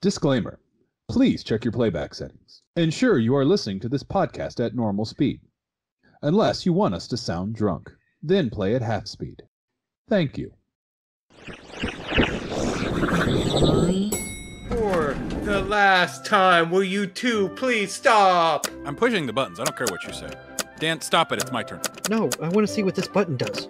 Disclaimer Please check your playback settings. Ensure you are listening to this podcast at normal speed. Unless you want us to sound drunk, then play at half speed. Thank you. For the last time, will you two please stop? I'm pushing the buttons. I don't care what you say. Dan, stop it. It's my turn. No, I want to see what this button does.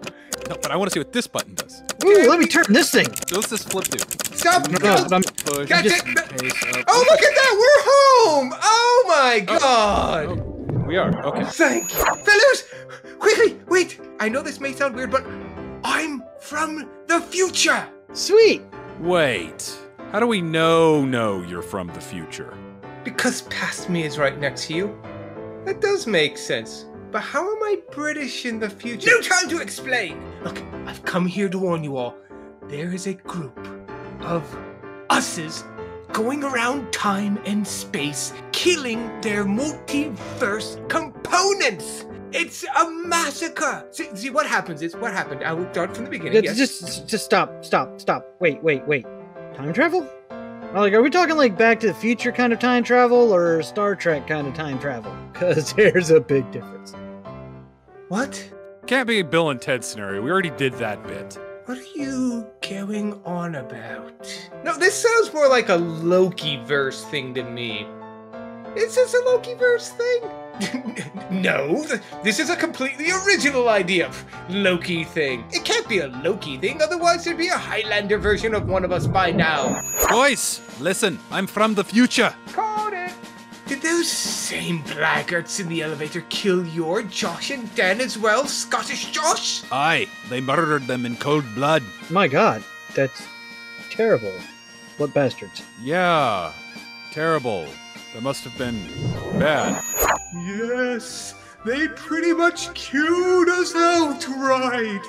No, but I want to see what this button does. Ooh, let me turn this thing. So what's this flip do? Stop! No, no, but I'm God just- damn- pace up. Oh, look at that! We're home! Oh my oh. god! Oh, we are. Okay. Thank you. Fellows! Quickly, wait! I know this may sound weird, but I'm from the future! sweet. Wait. How do we know no you're from the future? Because past me is right next to you. That does make sense. But how am I British in the future? No time to explain! Look, I've come here to warn you all. There is a group of us's going around time and space, killing their multiverse components! It's a massacre! See, see what happens is, what happened? I will start from the beginning. Just, yes. just, just stop, stop, stop. Wait, wait, wait. Time travel? Like, are we talking like Back to the Future kind of time travel or Star Trek kind of time travel? Because there's a big difference. What? Can't be a Bill and Ted scenario. We already did that bit. What are you going on about? No, this sounds more like a Loki verse thing to me. Is this a Loki verse thing? no, th- this is a completely original idea. Of Loki thing. It can't be a Loki thing, otherwise there'd be a Highlander version of one of us by now. Boys, listen. I'm from the future. It. Did those same blackguards in the elevator kill your Josh and Dan as well, Scottish Josh? Aye, they murdered them in cold blood. My god, that's terrible. What bastards? Yeah. Terrible. That must have been bad. Yes, they pretty much queued us outright.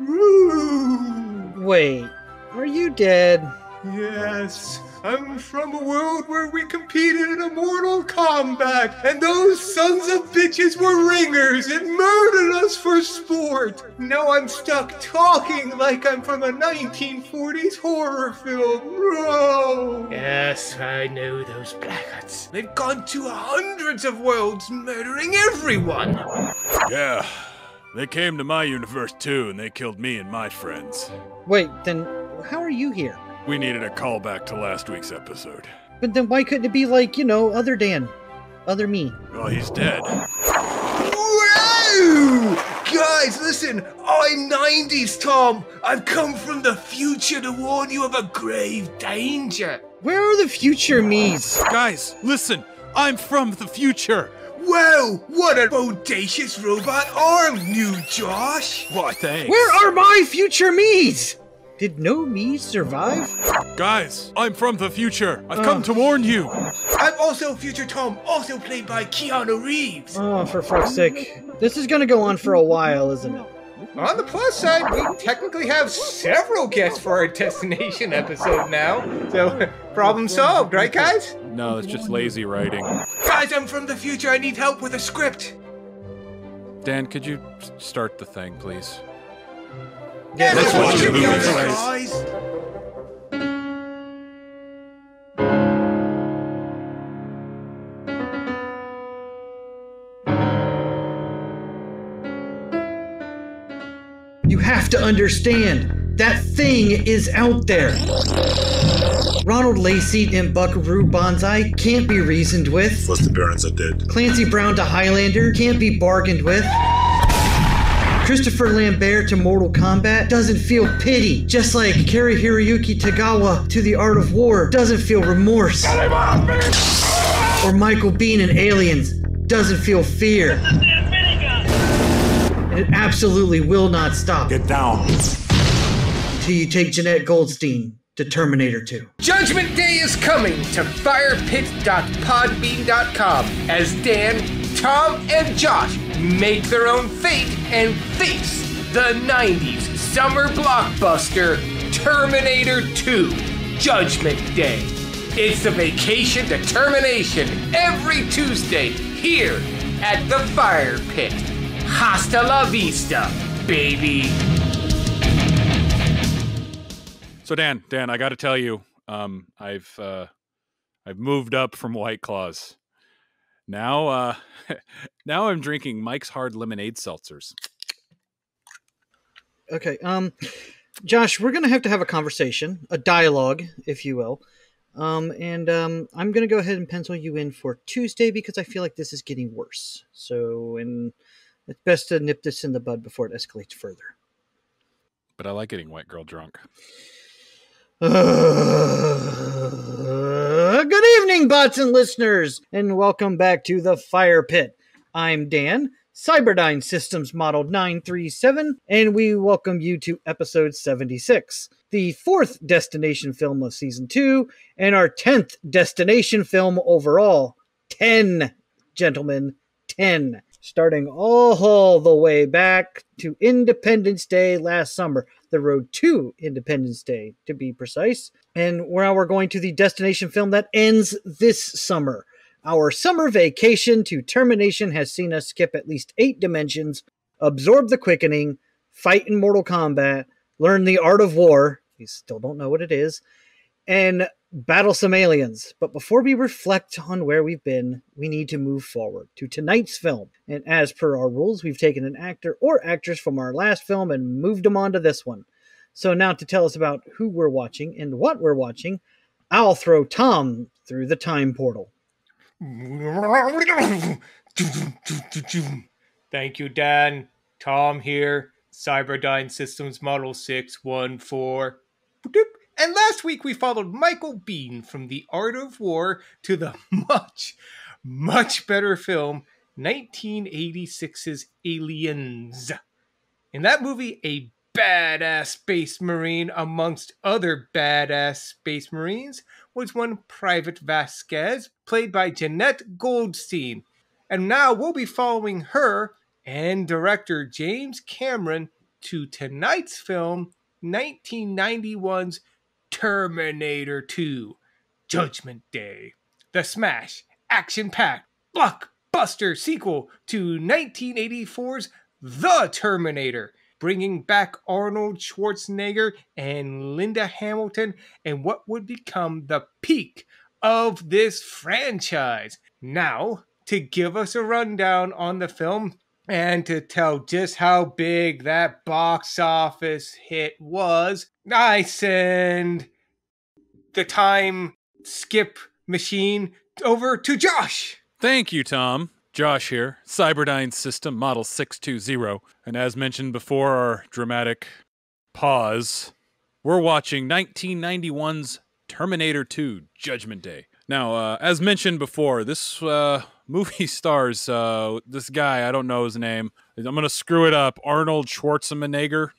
Woo! Wait, are you dead? Yes, I'm from a world where we competed in a Mortal Kombat, and those sons of bitches were ringers and murdered us for sport. Now I'm stuck talking like I'm from a 1940s horror film. No. Yes, I know those blackguards. They've gone to hundreds of worlds, murdering everyone. Yeah. They came to my universe too, and they killed me and my friends. Wait, then how are you here? We needed a callback to last week's episode. But then why couldn't it be like, you know, other Dan? Other me? Well, he's dead. Whoa! Guys, listen, I'm 90s Tom. I've come from the future to warn you of a grave danger. Where are the future me's? Guys, listen. I'm from the future. Whoa, what a bodacious robot arm, new Josh. Why, thanks. Where are my future me's? Did no me survive? Guys, I'm from the future. I've come to warn you. I'm also future Tom, also played by Keanu Reeves. Oh, for fuck's sake. This is gonna go on for a while, isn't it? On the plus side, we technically have several guests for our destination episode now. So, problem solved, right, guys? No, it's just lazy writing. Guys, I'm from the future. I need help with a script. Dan, could you start the thing, please? Yeah, let's watch the movie. guys. You have to understand, that thing is out there. Ronald Lacey and Buckaroo Banzai can't be reasoned with. First appearance I did. Clancy Brown to Highlander can't be bargained with. Christopher Lambert to Mortal Kombat doesn't feel pity, just like Cary-Hiroyuki Tagawa to The Art of War doesn't feel remorse. Or Michael Biehn in Aliens doesn't feel fear. And it absolutely will not stop Get down. until you take Janette Goldstein to Terminator 2. Judgment Day is coming to firepit.podbean.com as Dan, Tom, and Josh make their own fate and face the 90s summer blockbuster Terminator 2 Judgment Day. It's the vacation determination every Tuesday here at the Fire Pit. Hasta la vista, baby. So Dan, Dan, I got to tell you, um, I've uh, I've moved up from White Claws. Now, uh, now I'm drinking Mike's Hard Lemonade seltzers. Okay. Um, Josh, we're gonna have to have a conversation, a dialogue, if you will. Um, and um, I'm gonna go ahead and pencil you in for Tuesday because I feel like this is getting worse. So, and it's best to nip this in the bud before it escalates further. But I like getting white girl drunk. Good evening, bots and listeners, and welcome back to the Fire Pit. I'm Dan, Cyberdyne Systems Model 937, and we welcome you to episode 76, the fourth destination film of season two, and our 10th destination film overall. 10, gentlemen, 10. Starting all the way back to Independence Day last summer, the road to Independence Day, to be precise. And now we're going to the destination film that ends this summer. Our summer vacation to termination has seen us skip at least eight dimensions, absorb the quickening, fight in Mortal Kombat, learn the art of war. We still don't know what it is, and battle some aliens. But before we reflect on where we've been, we need to move forward to tonight's film. And as per our rules, we've taken an actor or actress from our last film and moved them on to this one. So now to tell us about who we're watching and what we're watching, I'll throw Tom through the time portal. Thank you, Dan. Tom here, Cyberdyne Systems Model 614. And last week we followed Michael Biehn from The Art of War to the much, much better film 1986's Aliens. In that movie, a badass space marine amongst other badass space marines was one Private Vasquez, played by Janette Goldstein. And now we'll be following her and director James Cameron to tonight's film, 1991's Terminator 2 Judgment Day. The smash, action packed, blockbuster sequel to 1984's The Terminator, bringing back Arnold Schwarzenegger and Linda Hamilton and what would become the peak of this franchise. Now, to give us a rundown on the film and to tell just how big that box office hit was, I send the time skip machine over to Josh. Thank you, Tom. Josh here, Cyberdyne System Model 620. And as mentioned before our dramatic pause, we're watching 1991's Terminator 2 Judgment Day. Now, uh, as mentioned before, this uh, movie stars uh, this guy, I don't know his name. I'm going to screw it up. Arnold Schwarzenegger.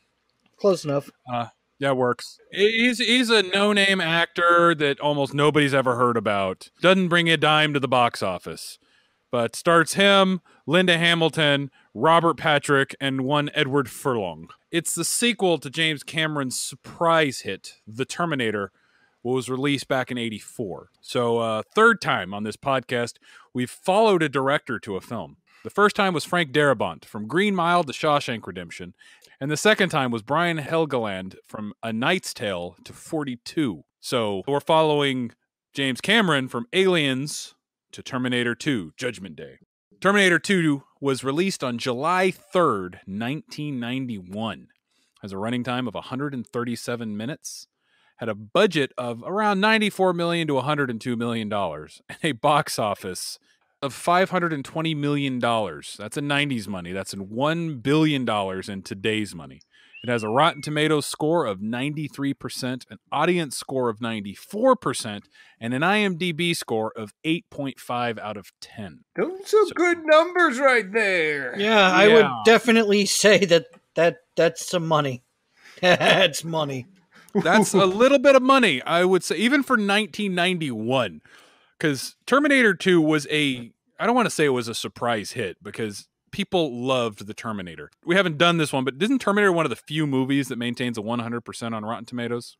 Close enough. Uh, that works. He's he's a no-name actor that almost nobody's ever heard about. Doesn't bring a dime to the box office, but starts him, Linda Hamilton, Robert Patrick, and one Edward Furlong. It's the sequel to James Cameron's surprise hit, The Terminator, was released back in 84. So, uh, third time on this podcast, we've followed a director to a film. The first time was Frank Darabont from Green Mile to Shawshank Redemption, and the second time was Brian Helgeland from A Knight's Tale to 42. So, we're following James Cameron from Aliens to Terminator 2 Judgment Day. Terminator 2 was released on July 3rd, 1991. Has a running time of 137 minutes had a budget of around 94 million to 102 million dollars and a box office of 520 million dollars. That's in 90s money. That's in 1 billion dollars in today's money. It has a Rotten Tomatoes score of 93%, an audience score of 94%, and an IMDb score of 8.5 out of 10. Those are So- good numbers right there. Yeah, I would definitely say that that that's some money. That's money. That's a little bit of money, I would say, even for 1991. Because Terminator 2 was a, I don't want to say it was a surprise hit because people loved the Terminator. We haven't done this one, but isn't Terminator one of the few movies that maintains a 100% on Rotten Tomatoes?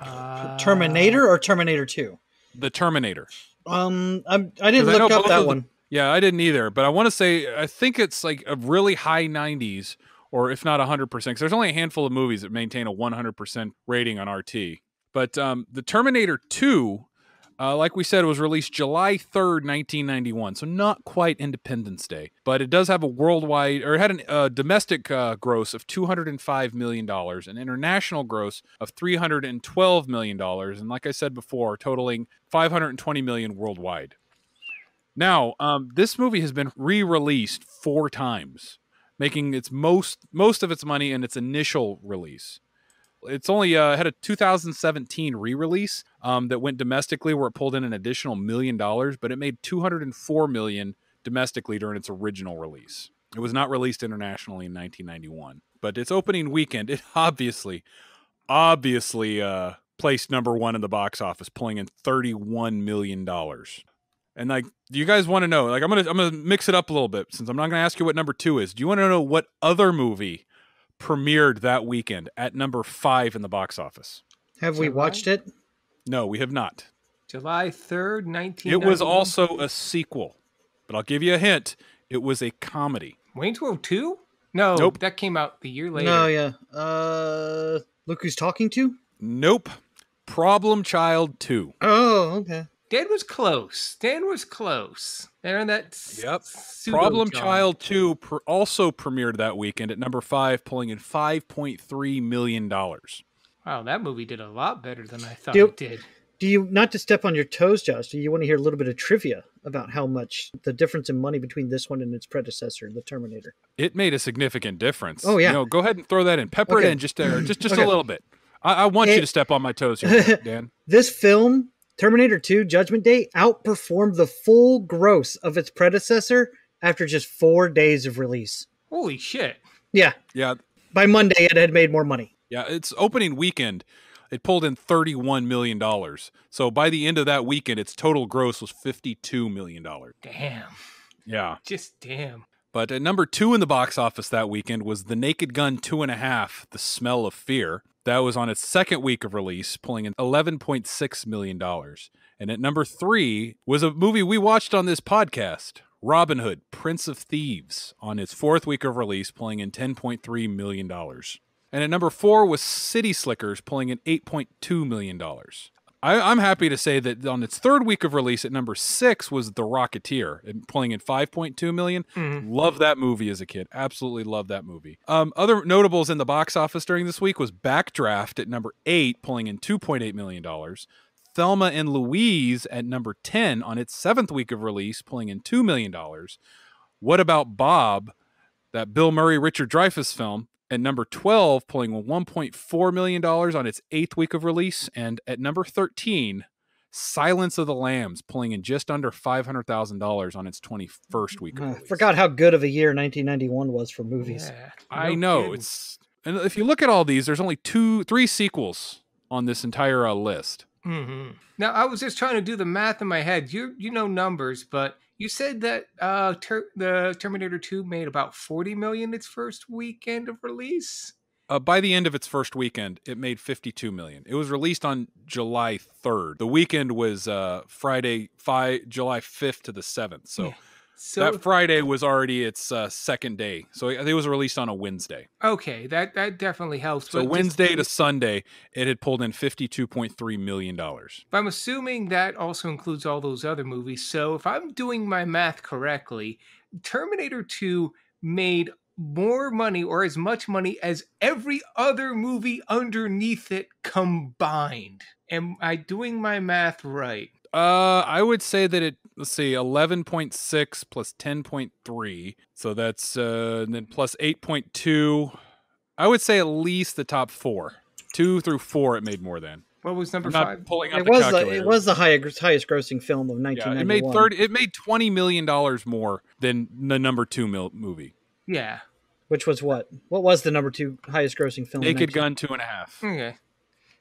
Uh, Terminator or Terminator Two? The Terminator. Um, I'm, I didn't 'Cause I look know up that of the- one. Yeah, I didn't either, but I want to say, I think it's like a really high 90s, or if not 100%, because there's only a handful of movies that maintain a 100% rating on RT. But um, the Terminator 2 Uh, like we said, was released July 3rd, 1991, so not quite Independence Day, but it does have a worldwide, or it had a uh, domestic uh, gross of $205 million, an international gross of $312 million, and like I said before, totaling 520 million worldwide. Now, um, this movie has been re-released four times, making its most most of its money in its initial release it's only uh, had a 2017 re-release um, that went domestically where it pulled in an additional million dollars, but it made 204 million domestically during its original release. It was not released internationally in 1991, but its opening weekend, it obviously, obviously uh, placed number one in the box office, pulling in 31 million dollars. And like, do you guys want to know? Like, I'm gonna I'm gonna mix it up a little bit since I'm not gonna ask you what number two is. Do you want to know what other movie premiered that weekend at number five in the box office. Have we watched it? No, we have not. July 3rd, 19. It was also a sequel, but I'll give you a hint. It was a comedy. Wayne's World 2? No, Nope. that came out the year later. No, yeah. Uh, look who's talking to. Nope. Problem Child 2. Oh, okay. Dan was close. Dan was close. They're in that. Yep. Problem genre. Child 2 pr- also premiered that weekend at number five, pulling in $5.3 million. Wow, that movie did a lot better than I thought Do- it did. Do you not to step on your toes, Josh? Do you want to hear a little bit of trivia about how much the difference in money between this one and its predecessor, the Terminator? It made a significant difference. Oh, yeah. You know, go ahead and throw that in. Pepper it in just, uh, just, just Okay. a little bit. I, I want you to step on my toes here, Dan. This film, Terminator 2 Judgment Day, outperformed the full gross of its predecessor after just four days of release. Holy shit. Yeah, Yeah, by Monday it had made more money. Yeah, its opening weekend, it pulled in $31 million. So by the end of that weekend, its total gross was $52 million. Damn. Yeah. Just damn. But at number two in the box office that weekend was The Naked Gun Two and a Half, The Smell of Fear. That was on its second week of release, pulling in $11.6 million. And at number three was a movie we watched on this podcast, Robin Hood, Prince of Thieves, on its fourth week of release, pulling in $10.3 million. And at number four was City Slickers, pulling in $8.2 million. I, I'm happy to say that on its third week of release, at number six was The Rocketeer, pulling in 5.2 million. Mhm. Love that movie as a kid. Absolutely love that movie. Um, other notables in the box office during this week was Backdraft at number eight, pulling in 2.8 million dollars. Thelma and Louise at number 10 on its seventh week of release, pulling in $2 million. What About Bob, that Bill Murray, Richard Dreyfuss film, at number 12, pulling $1.4 million on its eighth week of release. And at number 13, Silence of the Lambs, pulling in just under $500,000 on its 21st week of Uh, release. forgot how good of a year 1991 was for movies. Yeah. I know kidding. it's and if you look at all these, there's only two, three sequels on this entire uh, list. hmm Now I was just trying to do the math in my head. You you know numbers, but you said that uh ter- the Terminator 2 made about 40 million its first weekend of release. Uh, by the end of its first weekend, it made 52 million. It was released on July 3rd. The weekend was uh, Friday, fi- July 5th to the 7th. So Yeah. So that Friday was already its uh, second day. So it, it was released on a Wednesday. okay, that that definitely helps. So but just- Wednesday to Sunday, it had pulled in 52.3 million dollars. But I'm assuming that also includes all those other movies. So if I'm doing my math correctly, Terminator 2 made more money or as much money as every other movie underneath it combined. Am I doing my math right? Uh, I would say that it. Let's see, eleven point six plus ten point three, so that's uh, and then plus eight point two. I would say at least the top four, two through four, it made more than. What was number I'm not five? pulling out It the was the, calculator. it was the highest highest grossing film of yeah, 1991. it made thirty. It made twenty million dollars more than the number two mil- movie, Yeah. Which was what? What was the number two highest grossing film? in Naked 19 Gun two and a half. Okay.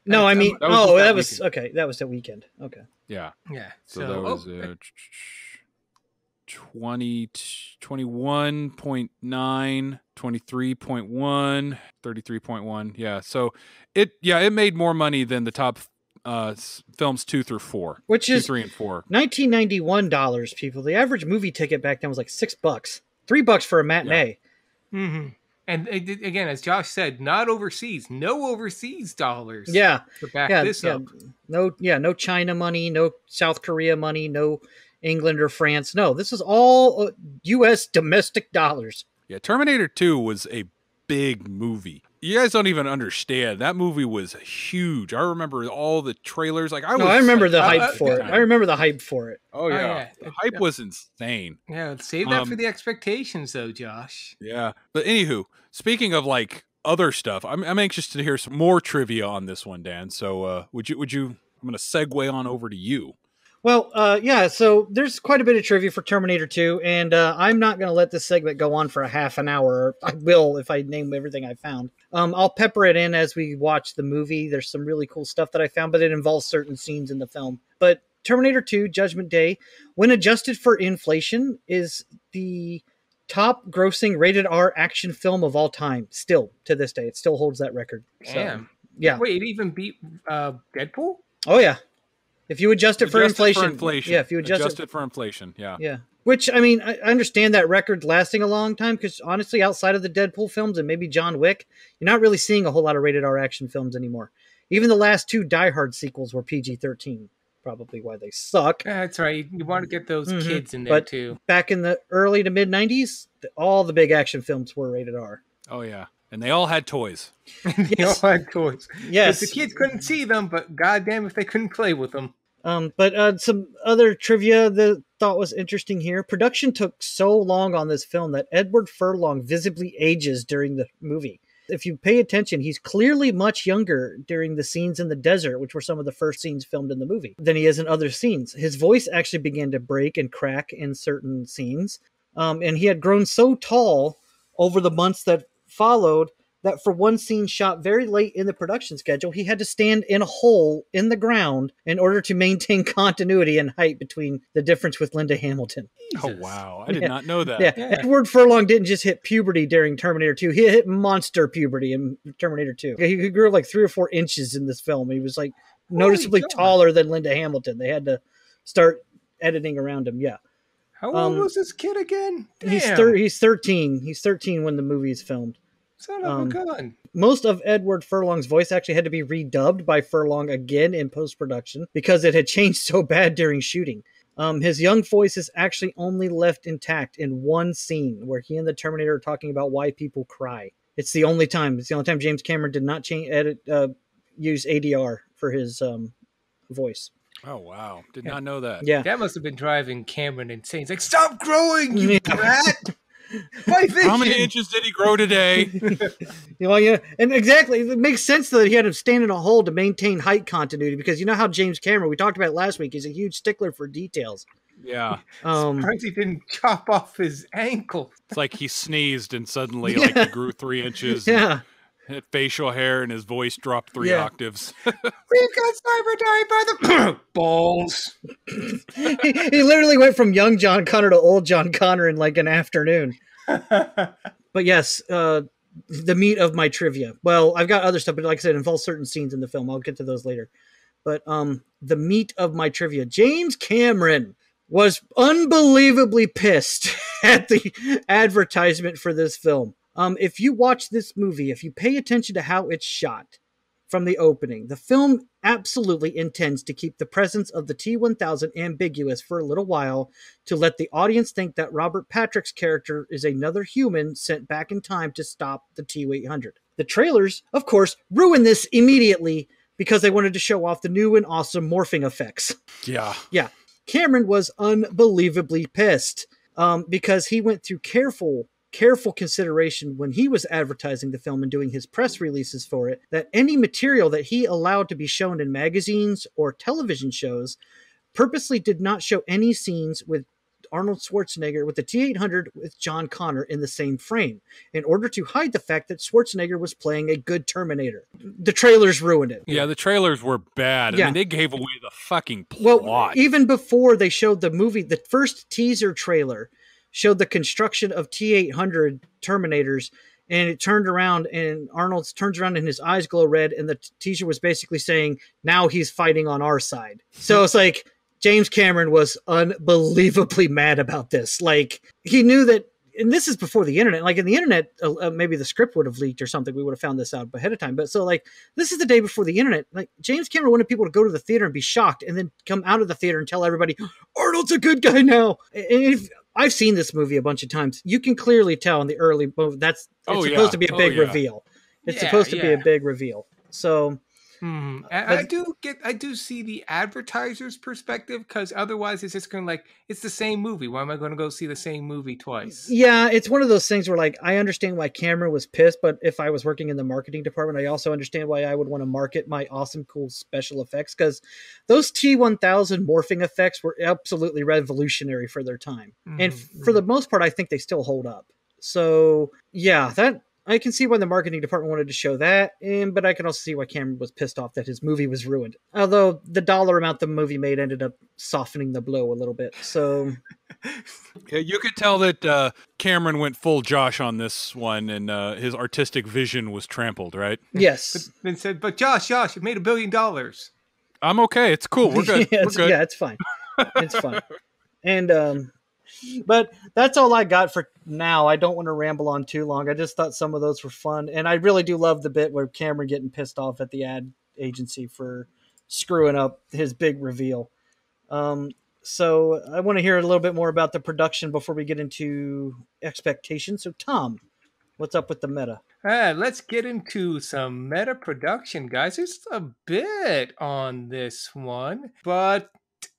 No, I That- mean, that was oh, that that was weekend. okay. That was the weekend. Okay. Yeah, Yeah. so, So, that was oh, uh, 20, 21.9, 23.1, 33.1. Yeah. So it, yeah, it made more money than the top uh, films two through four, Which two, is three, and four. 1991 dollars, people. The average movie ticket back then was like six bucks, three bucks for a matinee. mhm. And uh, again, as Josh said, not overseas, no overseas dollars. Yeah, to back yeah, this yeah. up. No, yeah, no China money, no South Korea money, no England or France. No, this is all uh, U.S. domestic dollars. Yeah, Terminator 2 was a big movie. You guys don't even understand. That movie was huge. I remember all the trailers. Like I was No, I remember like, the hype uh, for it. I remember the hype for it. Oh yeah. yeah. The hype was insane. Yeah, save that for Um, the expectations, though, Josh. Yeah. But anywho, speaking of like other stuff, I'm I'm anxious to hear some more trivia on this one, Dan. So uh would you would you I'm gonna segue on over to you. Well, uh, yeah, so there's quite a bit of trivia for Terminator 2, and uh, I'm not going to let this segment go on for a half an hour. I will if I name everything I found. Um, I'll pepper it in as we watch the movie. There's some really cool stuff that I found, but it involves certain scenes in the film. But Terminator 2 Judgment Day, when adjusted for inflation, is the top grossing rated R action film of all time, still to this day. It still holds that record. So, Damn. yeah. Wait, it even beat uh, Deadpool? Oh, yeah. If you adjust it for Adjusted inflation, inflation. yeah. If you adjust, adjust it, it for inflation, yeah. yeah. Which I mean, I I understand that record lasting a long time because honestly, outside of the Deadpool films and maybe John Wick, you're not really seeing a whole lot of rated R action films anymore. Even the last two Die Hard sequels were PG-13. Probably why they suck. That's right. You want to get those Mhm. kids in there, But- too. Back in the early to mid '90s, all the big action films were rated R. Oh yeah. And they all had toys. they all had toys. 'Cause Yes, The kids couldn't see them, but goddamn if they couldn't play with them. Um, but uh, some other trivia that thought was interesting here. Production took so long on this film that Edward Furlong visibly ages during the movie. If you pay attention, he's clearly much younger during the scenes in the desert, which were some of the first scenes filmed in the movie, than he is in other scenes. His voice actually began to break and crack in certain scenes. Um, and he had grown so tall over the months that followed that for one scene shot very late in the production schedule, he had to stand in a hole in the ground in order to maintain continuity and height between the difference with Linda Hamilton. Oh wow. I did Yeah. not know that. Yeah. Yeah. Edward Furlong didn't just hit puberty during Terminator 2, he hit monster puberty in Terminator 2. He, he grew like three or four inches in this film. He was like noticeably taller than Linda Hamilton. They had to start editing around him. Yeah. How old Um, was this kid again? Damn, He's, thir- he's 13. He's 13 when the movie is filmed. Son of um, a gun. most of Edward Furlong's voice actually had to be redubbed by Furlong again in post production because it had changed so bad during shooting. Um, his young voice is actually only left intact in one scene where he and the Terminator are talking about why people cry. It's the only time. It's the only time James Cameron did not change edit uh, use ADR for his um, voice. Oh wow. Did Yeah. not know that. Yeah, That must have been driving Cameron insane. He's like, stop growing, you Yeah. Brat! My vision! How many inches did he grow today? You know, yeah, and exactly, it makes sense that he had to stand in a hole to maintain height continuity because you know how James Cameron, we talked about last week, he's a huge stickler for details. yeah. Um, Surprised he didn't chop off his ankle. It's like he sneezed and suddenly like he grew three inches. yeah, Had facial hair and his voice dropped three Yeah. octaves. We've got Cyberdyne by the balls. he, he literally went from young John Connor to old John Connor in like an afternoon. But yes, uh, the meat of my trivia. Well, I've got other stuff, but like I said, it involves certain scenes in the film. I'll get to those later. But um, the meat of my trivia. James Cameron was unbelievably pissed at the advertisement for this film. Um, if you watch this movie, if you pay attention to how it's shot from the opening, the film absolutely intends to keep the presence of the T 1000 ambiguous for a little while to let the audience think that Robert Patrick's character is another human sent back in time to stop the T 800. The trailers, of course, ruin this immediately because they wanted to show off the new and awesome morphing effects. yeah. Yeah. Cameron was unbelievably pissed um, because he went through careful, careful consideration when he was advertising the film and doing his press releases for it that any material that he allowed to be shown in magazines or television shows purposely did not show any scenes with Arnold Schwarzenegger with the T 800 with John Connor in the same frame in order to hide the fact that Schwarzenegger was playing a good Terminator. The trailers ruined it. Yeah, the trailers were bad. I Yeah. mean, they gave away the fucking Well, plot. even before they showed the movie, the first teaser trailer showed the construction of T eight hundred Terminators, and it turned around, and Arnold turns around, and his eyes glow red, and the teaser was basically saying, "Now he's fighting on our side." So it's like James Cameron was unbelievably mad about this. Like he knew that and this is before the internet. Like in the internet, uh, uh, maybe the script would have leaked or something. We would have found this out ahead of time. But so like this is the day before the internet. Like James Cameron wanted people to go to the theater and be shocked, and then come out of the theater and tell everybody Arnold's a good guy now. And if, I've seen this movie a bunch of times. You can clearly tell in the early movie that's it's Oh, supposed yeah. to be a Oh, big yeah. reveal. It's Yeah, supposed to be a big reveal. So Hmm. I, I do get, I do see the advertiser's perspective because otherwise it's just going to like it's the same movie. Why am I going to go see the same movie twice? Yeah, it's one of those things where like I understand why Cameron was pissed, but if I was working in the marketing department, I also understand why I would want to market my awesome, cool special effects because those T1000 morphing effects were absolutely revolutionary for their time, and Mhm, f- for the most part, I think they still hold up. So yeah, that I can see why the marketing department wanted to show that, and but I can also see why Cameron was pissed off that his movie was ruined. Although the dollar amount the movie made ended up softening the blow a little bit. So Yeah, you could tell that uh, Cameron went full Josh on this one, and uh, his artistic vision was trampled. Right? yes, Then said, but Josh, Josh, it made a billion dollars. I'm okay. It's cool. We're good. yeah, We're it's, good. yeah, it's fine. It's fine. and um but that's all I got for now. I don't want to ramble on too long. I just thought some of those were fun. And I really do love the bit where Cameron getting pissed off at the ad agency for screwing up his big reveal. Um so I want to hear a little bit more about the production before we get into expectations. So Tom, what's up with the meta? Ah, let's get into some meta production, guys. There's a bit on this one, but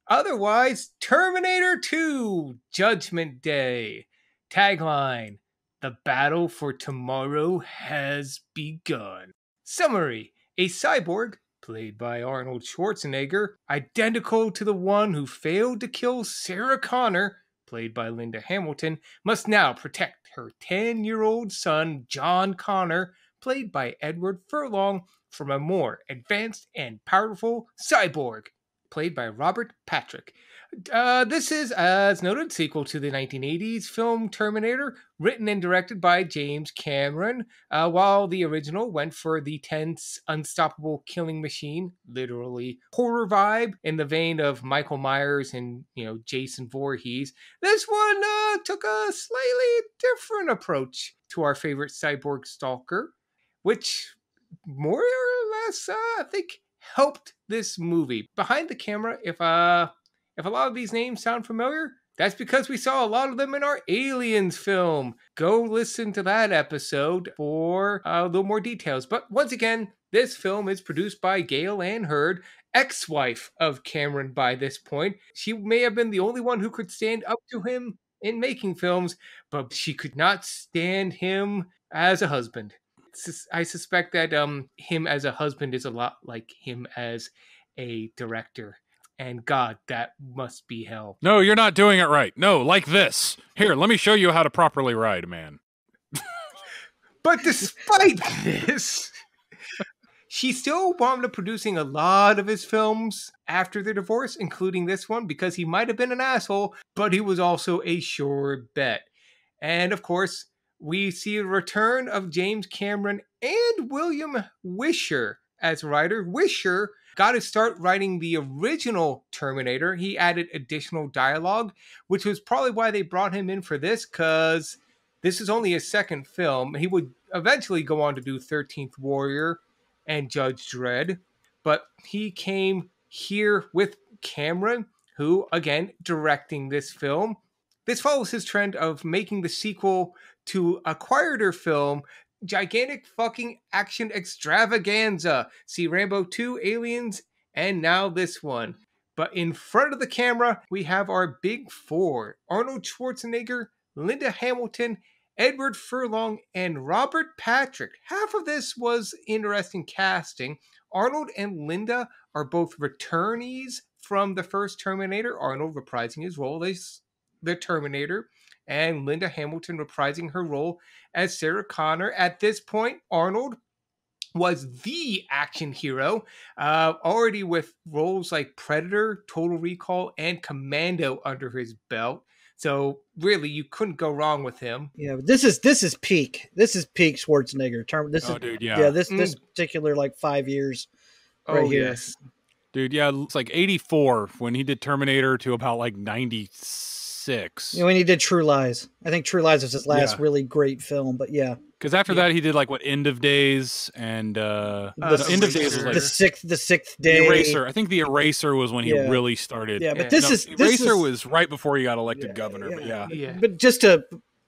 otherwise, Terminator 2 Judgment Day. Tagline The battle for tomorrow has begun. Summary A cyborg, played by Arnold Schwarzenegger, identical to the one who failed to kill Sarah Connor, played by Linda Hamilton, must now protect her 10 year old son, John Connor, played by Edward Furlong, from a more advanced and powerful cyborg, played by Robert Patrick. Uh, this is, as noted, sequel to the 1980s film Terminator, written and directed by James Cameron, uh, while the original went for the tense, unstoppable killing machine, literally horror vibe in the vein of Michael Myers and you know Jason Voorhees. This one uh, took a slightly different approach to our favorite cyborg stalker, which more or less, uh, I think, helped this movie. Behind the camera, if uh, if a lot of these names sound familiar, that's because we saw a lot of them in our Aliens film. Go listen to that episode for uh, a little more details. But once again, this film is produced by Gale Anne Hurd, ex wife of Cameron by this point. She may have been the only one who could stand up to him in making films, but she could not stand him as a husband. Sus- I suspect that um him as a husband is a lot like him as a director. And God, that must be hell. No, you're not doing it right. No, like this. Here, let me show you how to properly ride man. But despite this, she still wound up producing a lot of his films after the divorce, including this one, because he might have been an asshole, but he was also a sure bet. And of course, we see a return of James Cameron and William Wisher as writer. Wisher got to start writing the original Terminator. He added additional dialogue, which was probably why they brought him in for this, because this is only his second film. He would eventually go on to do 13th Warrior and Judge Dredd, but he came here with Cameron, who, again, directing this film. This follows his trend of making the sequel to a quieter film, gigantic fucking action extravaganza. See Rambo 2, Aliens, and now this one. But in front of the camera, we have our big four Arnold Schwarzenegger, Linda Hamilton, Edward Furlong, and Robert Patrick. Half of this was interesting casting. Arnold and Linda are both returnees from the first Terminator, Arnold reprising his role as the Terminator, and Linda Hamilton reprising her role as Sarah Connor. At this point, Arnold was the action hero, uh, already with roles like Predator, Total Recall, and Commando under his belt. So really, you couldn't go wrong with him. Yeah, this is this is peak. This is peak Schwarzenegger. Term. This Oh, is dude, yeah. yeah. this this particular like five years. Right oh here. yes, Dude, yeah, it's like 84 when he did Terminator to about like six. You know, when he did True Lies, I think True Lies was his last Yeah. really great film. But yeah, Because after that, he did like what End of Days and uh, Uh, no, End of Days was Eraser. like the sixth, the sixth day. the Eraser. I think the Eraser was when he Yeah. really started. Yeah, but this No, is this Eraser is, was right before he got elected governor. But yeah, Yeah. But just to,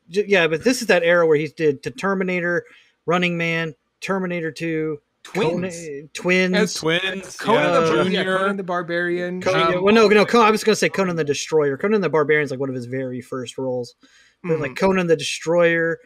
yeah, but this is that era where he did to Terminator, Running Man, Terminator Two, Twins. Conan- Twins. As twins. Conan, yeah, the, yeah, Junior. Conan the Barbarian. Conan, um, well, no, no, Conan, I was going to say Conan the Destroyer. Conan the Barbarian is like one of his very first roles. But mhm. like Conan the Destroyer,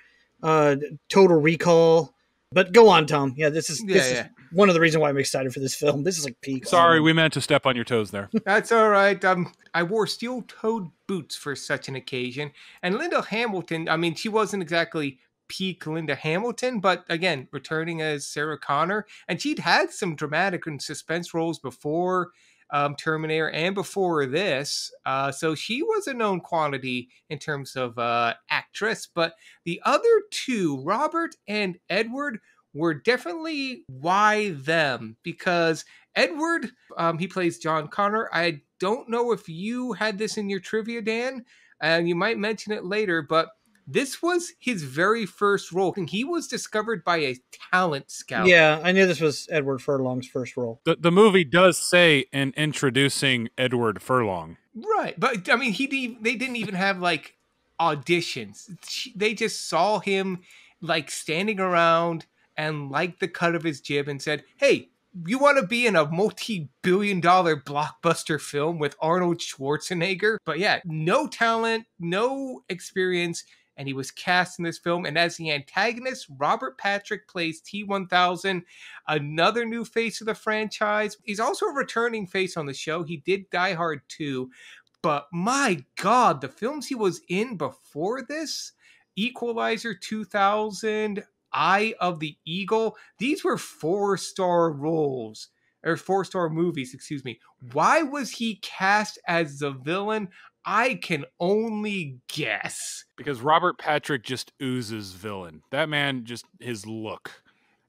uh, Total Recall. But go on, Tom. Yeah, this is Yeah, this yeah. is one of the reasons why I'm excited for this film. This is like peak. Sorry, we meant to step on your toes there. That's all right. Um, I wore steel-toed boots for such an occasion. And Linda Hamilton, I mean, she wasn't exactly peak Linda Hamilton, but again, returning as Sarah Connor, and she'd had some dramatic and suspense roles before um, Terminator and before this, uh, so she was a known quantity in terms of uh, actress. But the other two, Robert and Edward, were definitely why them because Edward, um, he plays John Connor. I don't know if you had this in your trivia, Dan, and you might mention it later, but this was his very first role. And he was discovered by a talent scout. Yeah, I knew this was Edward Furlong's first role. The, the movie does say in introducing Edward Furlong. Right. But I mean, he didn't, they didn't even have like auditions. They just saw him like standing around and liked the cut of his jib and said, Hey, you want to be in a multi billion dollar blockbuster film with Arnold Schwarzenegger? But yeah, no talent, no experience. And he was cast in this film. And as the antagonist, Robert Patrick plays T1000, another new face of the franchise. He's also a returning face on the show. He did Die Hard 2. But my God, the films he was in before this Equalizer 2000, Eye of the Eagle, these were four star roles or four star movies, excuse me. Why was he cast as the villain? I can only guess. because Robert Patrick just oozes villain. That man just his look.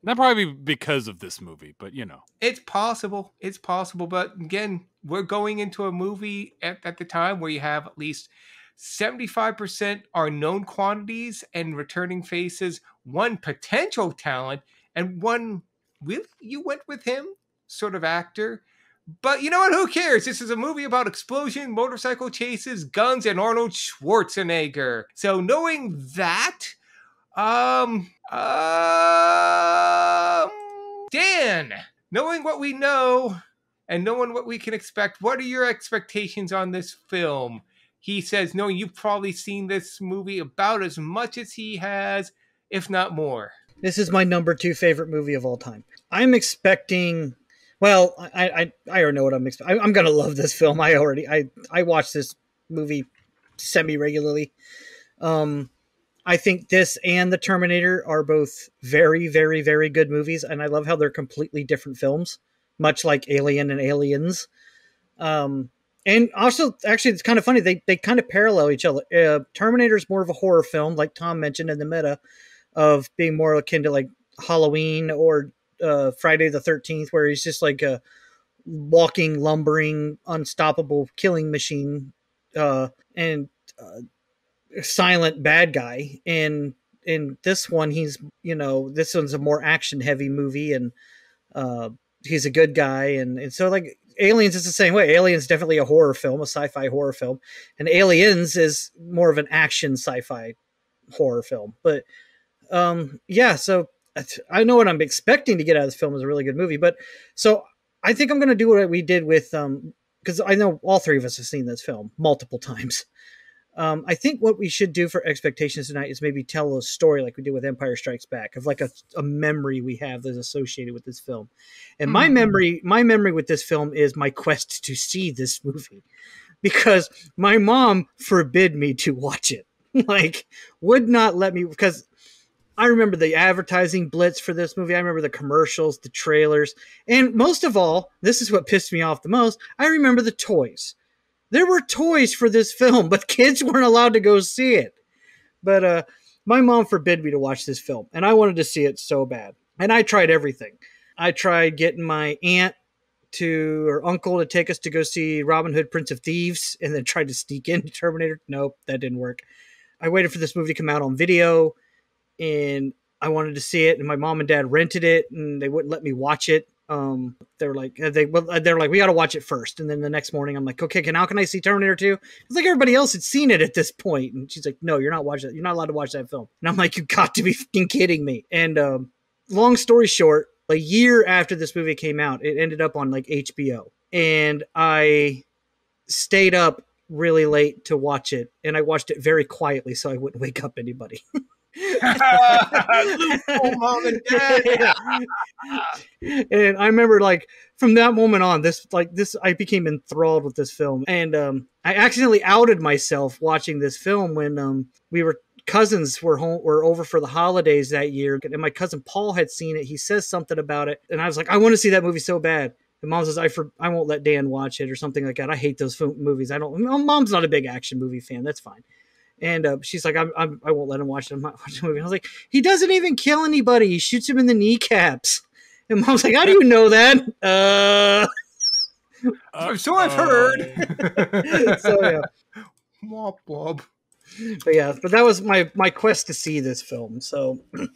That probably be because of this movie, but you know. It's possible. It's possible. But again, we're going into a movie at, at the time where you have at least 75% are known quantities and returning faces, one potential talent, and one with you went with him sort of actor. But you know what? Who cares? This is a movie about explosion, motorcycle chases, guns, and Arnold Schwarzenegger. So knowing that, um, um, Dan, knowing what we know and knowing what we can expect, what are your expectations on this film? He says, knowing you've probably seen this movie about as much as he has, if not more. This is my number two favorite movie of all time. I'm expecting. Well, I I, I already know what I'm expecting. I'm gonna love this film. I already I I watch this movie semi regularly. Um, I think this and the Terminator are both very very very good movies, and I love how they're completely different films, much like Alien and Aliens. Um, and also, actually, it's kind of funny. They they kind of parallel each other. Uh, Terminator is more of a horror film, like Tom mentioned in the meta, of being more akin to like Halloween or uh, Friday the Thirteenth, where he's just like a walking, lumbering, unstoppable killing machine, uh, and uh, silent bad guy. And in this one, he's you know this one's a more action heavy movie, and uh, he's a good guy, and and so like Aliens is the same way. Aliens definitely a horror film, a sci-fi horror film, and Aliens is more of an action sci-fi horror film. But um, yeah, so I know what I'm expecting to get out of this film is a really good movie. But so I think I'm going to do what we did with um, because I know all three of us have seen this film multiple times. Um, I think what we should do for expectations tonight is maybe tell a story like we did with Empire Strikes Back of like a, a memory we have that's associated with this film. And my Mhm. memory, my memory with this film is my quest to see this movie because my mom forbid me to watch it. like would not let me because I remember the advertising blitz for this movie. I remember the commercials, the trailers, and most of all, this is what pissed me off the most. I remember the toys. There were toys for this film, but kids weren't allowed to go see it. But uh, my mom forbid me to watch this film, and I wanted to see it so bad. And I tried everything. I tried getting my aunt to or uncle to take us to go see Robin Hood, Prince of Thieves, and then tried to sneak into Terminator. Nope, that didn't work. I waited for this movie to come out on video, and I wanted to see it, and my mom and dad rented it, and they wouldn't let me watch it. Um, they were like, they they were like, we got to watch it first, and then the next morning, I'm like, okay, can how can I see Terminator 2? It's like everybody else had seen it at this point, and she's like, no, you're not watching it. You're not allowed to watch that film. And I'm like, you got to be fucking kidding me. And um, long story short, a year after this movie came out, it ended up on like HBO, and I stayed up really late to watch it, and I watched it very quietly so I wouldn't wake up anybody. and I remember like from that moment on, this like this I became enthralled with this film, and um, I accidentally outed myself watching this film when um, we were cousins were home were over for the holidays that year, and my cousin Paul had seen it. He says something about it, and I was like, I want to see that movie so bad. And mom says, I for, I won't let Dan watch it or something like that. I hate those movies. I don't. Mom's not a big action movie fan. That's fine. And uh, she's like, I'm, I'm, I won't let him watch it. I'm not watching the movie. I was like, he doesn't even kill anybody. He shoots him in the kneecaps. And mom's like, how do you know that? Uh, uh so I've heard. so yeah. Womp womp. But yeah, but that was my my quest to see this film. So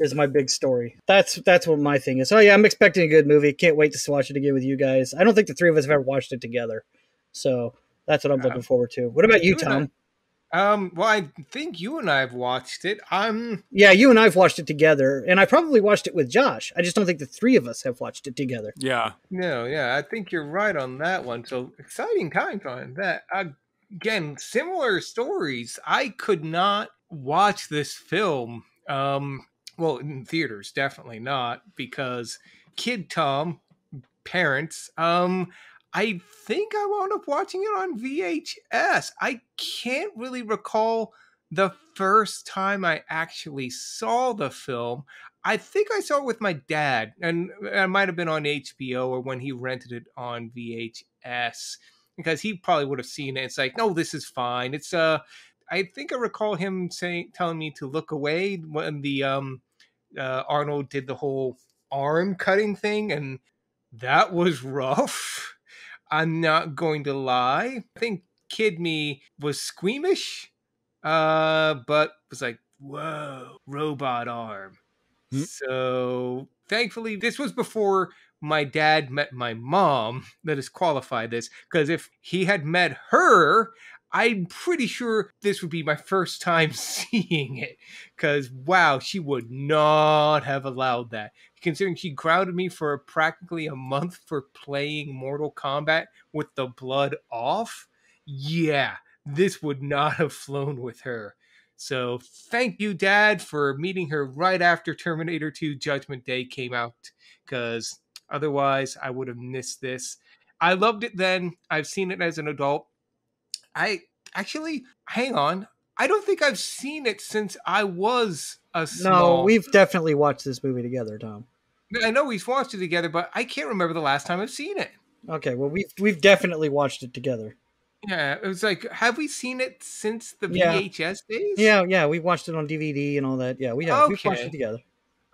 is my big story. That's that's what my thing is. So yeah, I'm expecting a good movie. Can't wait to watch it again with you guys. I don't think the three of us have ever watched it together. So that's what I'm looking forward to. What about you, Tom? Um, well, I think you and I have watched it. I'm yeah, you and I've watched it together, and I probably watched it with Josh. I just don't think the three of us have watched it together. Yeah. No, yeah, I think you're right on that one. So exciting times on that. Again, similar stories. I could not watch this film. Um, well, in theaters, definitely not because Kid Tom parents. Um, I think I wound up watching it on VHS. I can't really recall the first time I actually saw the film. I think I saw it with my dad, and it might have been on HBO or when he rented it on VHS because he probably would have seen it. It's like, no, this is fine. It's uh, I think I recall him saying, telling me to look away when the um, uh, Arnold did the whole arm cutting thing, and that was rough. I'm not going to lie. I think Kid Me was squeamish, uh, but was like, whoa, robot arm. Hmm. So thankfully, this was before my dad met my mom that has qualified this. Because if he had met her, I'm pretty sure this would be my first time seeing it. Because, wow, she would not have allowed that considering she grounded me for practically a month for playing Mortal Kombat with the blood off, yeah, this would not have flown with her. So thank you, Dad, for meeting her right after Terminator 2 Judgment Day came out, because otherwise I would have missed this. I loved it then. I've seen it as an adult. I actually, hang on. I don't think I've seen it since I was a small. No, we've definitely watched this movie together, Tom. I know we've watched it together, but I can't remember the last time I've seen it. Okay, well we've we've definitely watched it together. Yeah, it was like, have we seen it since the VHS yeah. days? Yeah, yeah, we watched it on DVD and all that. Yeah, we have. Okay. We've watched it together.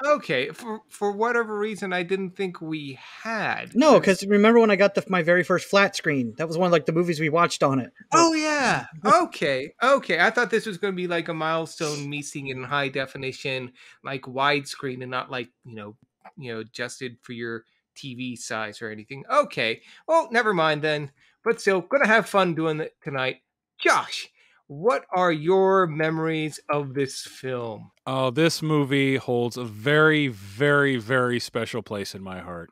Okay, for for whatever reason, I didn't think we had. No, because remember when I got the, my very first flat screen? That was one of like the movies we watched on it. Oh yeah. okay. Okay. I thought this was going to be like a milestone, me seeing it in high definition, like widescreen, and not like you know, you know, adjusted for your TV size or anything. Okay. Well, never mind then. But still, gonna have fun doing it tonight. Josh, what are your memories of this film? Oh, this movie holds a very, very, very special place in my heart.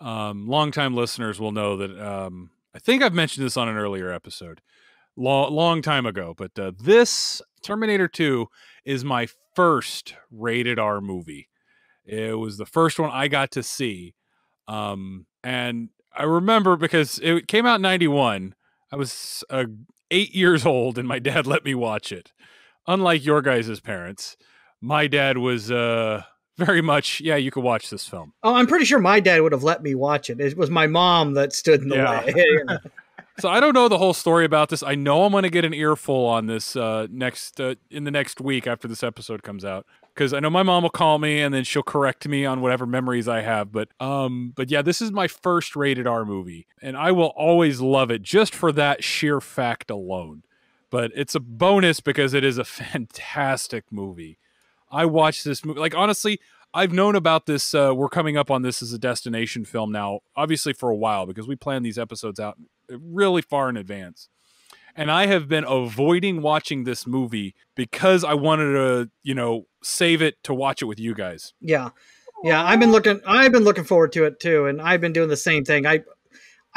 Um, longtime listeners will know that um, I think I've mentioned this on an earlier episode, long, long time ago. But uh, this Terminator 2 is my first rated R movie. It was the first one I got to see. Um, and I remember because it came out in 91. I was uh, eight years old and my dad let me watch it. Unlike your guys' parents, my dad was uh, very much, yeah, you could watch this film. Oh, I'm pretty sure my dad would have let me watch it. It was my mom that stood in the yeah. way. so I don't know the whole story about this. I know I'm going to get an earful on this uh, next uh, in the next week after this episode comes out because I know my mom will call me and then she'll correct me on whatever memories I have. But um, but yeah, this is my first rated R movie, and I will always love it just for that sheer fact alone. But it's a bonus because it is a fantastic movie. I watched this movie like honestly. I've known about this. Uh, we're coming up on this as a destination film now, obviously for a while because we plan these episodes out really far in advance. And I have been avoiding watching this movie because I wanted to, you know, save it to watch it with you guys. Yeah. Yeah, I've been looking I've been looking forward to it too and I've been doing the same thing. I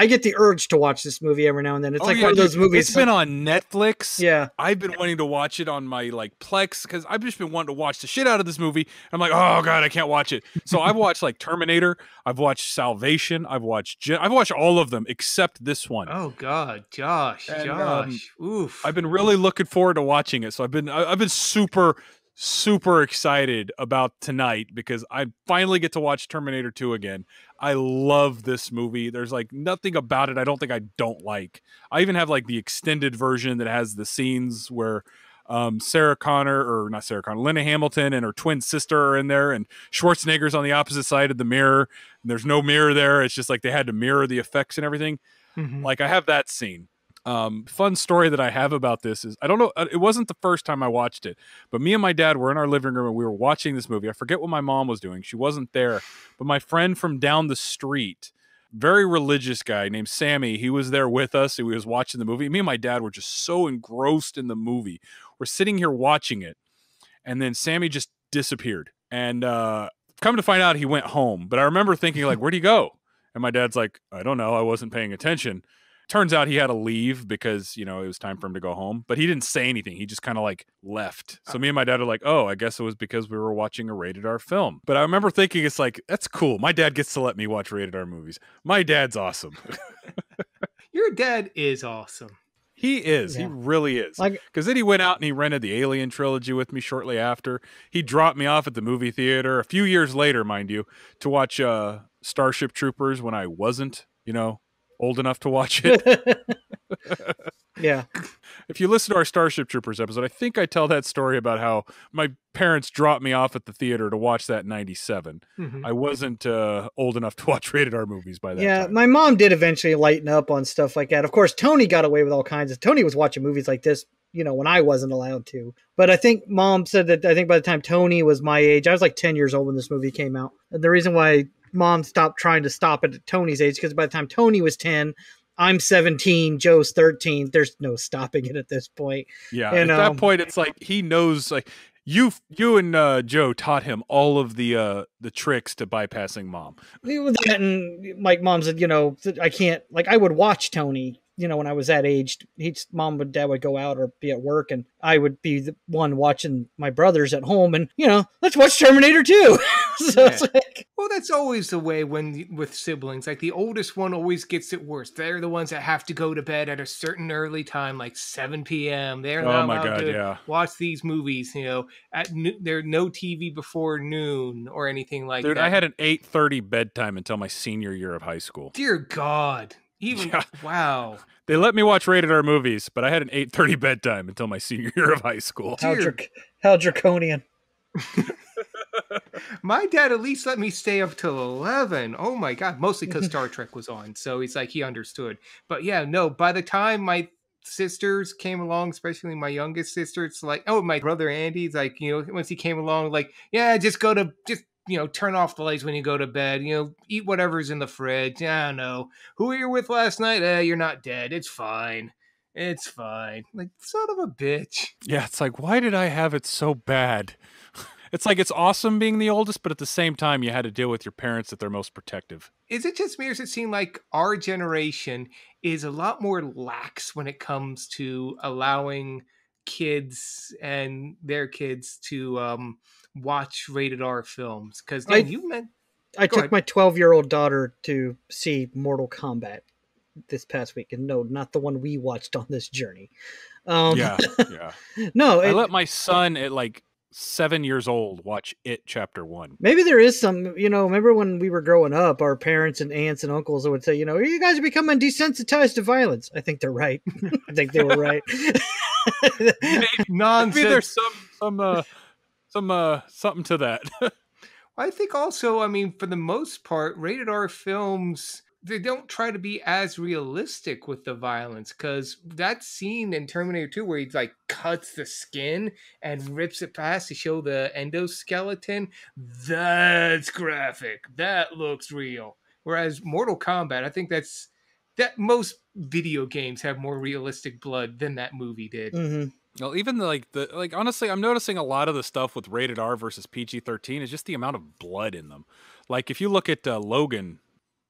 I get the urge to watch this movie every now and then. It's Oh, like yeah, one of those movies. It's been on Netflix. yeah. I've been wanting to watch it on my like Plex because I've just been wanting to watch the shit out of this movie. I'm like, oh god, I can't watch it. So I've watched like Terminator, I've watched Salvation, I've watched Gen- I've watched all of them except this one. Oh God, Josh, And, um, Josh. Oof. I've been really looking forward to watching it. So I've been I've been super super excited about tonight because I finally get to watch Terminator 2 again. I love this movie. There's like nothing about it I don't think I don't like. I even have like the extended version that has the scenes where um, Sarah Connor or not Sarah Connor, Linda Hamilton and her twin sister are in there, and Schwarzenegger's on the opposite side of the mirror. And there's no mirror there. It's just like they had to mirror the effects and everything. Mhm. Like I have that scene. Um, fun story that I have about this is I don't know. uh, It wasn't the first time I watched it, but me and my dad were in our living room and we were watching this movie. I forget what my mom was doing. She wasn't there, but my friend from down the street, very religious guy named Sammy, he was there with us. He was watching the movie. Me and my dad were just so engrossed in the movie. We're sitting here watching it, and then Sammy just disappeared. And uh, come to find out, he went home. But I remember thinking, like, where'd he go? And my dad's like, I don't know. I wasn't paying attention. Turns out he had to leave because, you know, it was time for him to go home. But he didn't say anything. He just kind of like left. So me and my dad are like, oh, I guess it was because we were watching a rated R film. But I remember thinking, it's like, that's cool. My dad gets to let me watch rated R movies. My dad's awesome. Your dad is awesome. he is. He really is. Like Because then he went out and he rented the Alien trilogy with me shortly after. He dropped me off at the movie theater a few years later, mind you, to watch uh, Starship Troopers when I wasn't, you know, old enough to watch it. yeah. if you listen to our Starship Troopers episode, I think I tell that story about how my parents dropped me off at the theater to watch that in 97. Mhm. I wasn't uh, old enough to watch rated R movies by that Yeah, time. my mom did eventually lighten up on stuff like that. Of course, Tony got away with all kinds of. Tony was watching movies like this, you know, when I wasn't allowed to. But I think mom said that I think by the time Tony was my age, I was like 10 years old when this movie came out. And the reason why mom stopped trying to stop it at Tony's age because by the time Tony was 10, I'm 17, Joe's 13. There's no stopping it at this point. Yeah, And, at um, that point, it's like he knows. Like you, you and uh, Joe taught him all of the uh, the tricks to bypassing mom. It was that and like mom said, you know, I can't like I would watch Tony, you know, when I was that age. He's mom and dad would go out or be at work and I would be the one watching my brothers at home and you know, let's watch Terminator 2. so it's Yeah. like Well, that's always the way when with siblings. Like the oldest one always gets it worse. They're the ones that have to go to bed at a certain early time, like 7 p.m. They're Oh not my allowed God, to yeah. watch these movies. You know, at no, there no TV before noon or anything like Dude, that. Dude, I had an eight thirty bedtime until my senior year of high school. Dear God, even Yeah. wow. They let me watch rated R movies, but I had an eight thirty bedtime until my senior year of high school. how, Dear- drac- how draconian. My dad at least let me stay up till 11. Oh my God. Mostly because Star Trek was on. So he's like, he understood. But yeah, no, by the time my sisters came along, especially my youngest sister, it's like, oh, my brother Andy's like, you know, once he came along, like, yeah, just go to, just, you know, turn off the lights when you go to bed, you know, eat whatever's in the fridge. I don't know. Who were you with last night? Eh, you're not dead. It's fine. It's fine. Like, son of a bitch. Yeah, it's like, why did I have it so bad? It's like it's awesome being the oldest, but at the same time, you had to deal with your parents that they're most protective. is it just me or does it seem like our generation is a lot more lax when it comes to allowing kids and their kids to um, watch rated R films? Because I- you meant I Go took ahead. my 12 year old daughter to see Mortal Kombat this past week, and no, not the one we watched on this journey. Um, Yeah, yeah. no, I it, let my son at like seven years old watch it chapter one. Maybe there is some, you know, remember when we were growing up, our parents and aunts and uncles would say, you know, you guys are becoming desensitized to violence. I think they're right. I think they were right. Nonsense. Maybe there's some some uh some uh something to that. I think also, I mean, for the most part, rated R films they don't try to be as realistic with the violence because that scene in Terminator 2 where he like cuts the skin and rips it past to show the endoskeleton, that's graphic. That looks real. Whereas Mortal Kombat, I think that's that most video games have more realistic blood than that movie did. hmm well, even the, like the like honestly, I'm noticing a lot of the stuff with rated R versus PG-13 is just the amount of blood in them. Like if you look at uh, Logan,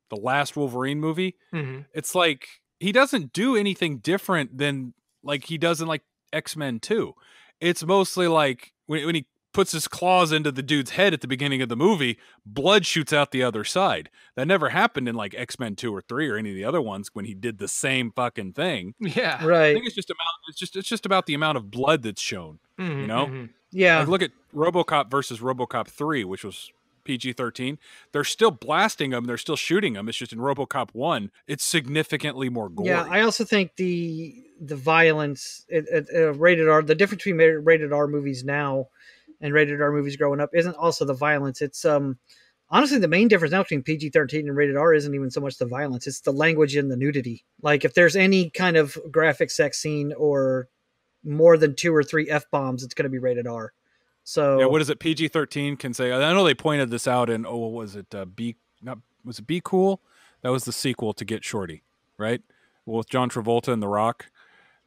the last Wolverine movie, Mm-hmm. it's like he doesn't do anything different than like he does in like X-Men 2. It's mostly like when, when he puts his claws into the dude's head at the beginning of the movie, blood shoots out the other side. That never happened in like X-Men 2 or 3 or any of the other ones when he did the same fucking thing. Yeah. I Right. think it's just amount it's just it's just about the amount of blood that's shown. Mhm, know? mhm. Yeah. Like look at RoboCop versus RoboCop 3, which was PG-13. They're still blasting them, they're still shooting them. It's just in RoboCop 1, it's significantly more gory. Yeah, I also think the the violence, it, it, uh, rated R, the difference between rated R movies now and rated R movies growing up isn't also the violence. It's um honestly the main difference now between PG thirteen and rated R isn't even so much the violence; it's the language and the nudity. Like if there's any kind of graphic sex scene or more than two or three f bombs, it's going to be rated R. So Yeah, what is it? PG thirteen can say. I know they pointed this out in oh, what was it? Uh, be not was it Be Cool? That was the sequel to Get Shorty, right? With John Travolta and The Rock.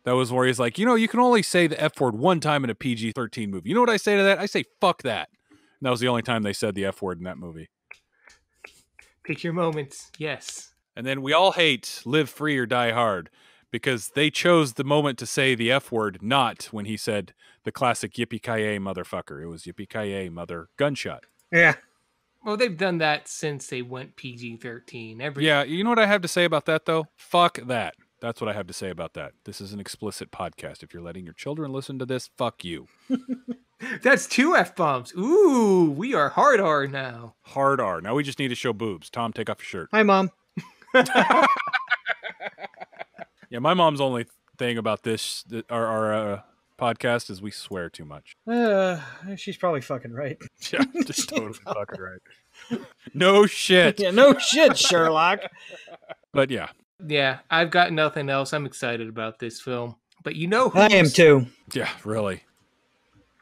That was where he's like, you know, you can only say the F word one time in a PG thirteen movie. You know what I say to that? I say fuck that. And that was the only time they said the F word in that movie. Pick your moments. Yes. And then we all hate Live Free or Die Hard because they chose the moment to say the F word, not when he said the classic yippee ki motherfucker. It was yippee ki mother gunshot. yeah, Well, they've done that since they went PG 13. Every Yeah, you know what I have to say about that though? Fuck that. That's what I have to say about that. This is an explicit podcast. If you're letting your children listen to this, fuck you. That's two F bombs. Ooh, we are hard R now. Hard R. Now we just need to show boobs. Tom, take off your shirt. hi mom. Yeah, my mom's only thing about this our, our uh, podcast is we swear too much. Uh, she's probably fucking right. Yeah, just totally fucking right. No shit. yeah, no shit, Sherlock. But yeah, Yeah, I've got nothing else. I'm excited about this film. But you know who I am too. yeah, really.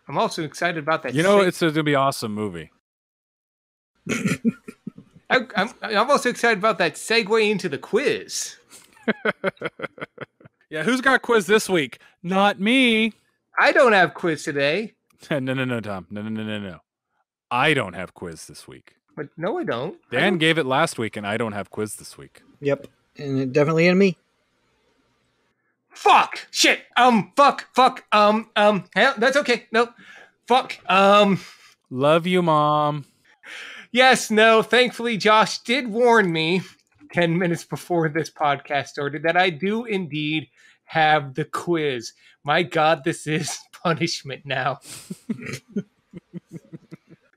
I'm also excited about that. You know, seg- it's gonna be an awesome movie. I, I'm, I'm also excited about that segue into the quiz. Yeah, who's got quiz this week? Not me. I don't have quiz today, no, no, no, Tom. No, no, no, no, no. I don't have quiz this week. but no, I don't. I Dan don't- gave it last week, and I don't have quiz this week. Yep, and it definitely in me. Fuck. Shit. Um. Fuck. Fuck. Um. Um. Hell, that's okay. No. Fuck. Um. Love you, mom. Yes. No. Thankfully, Josh did warn me ten minutes before this podcast started that I do indeed have the quiz. My God, this is punishment now.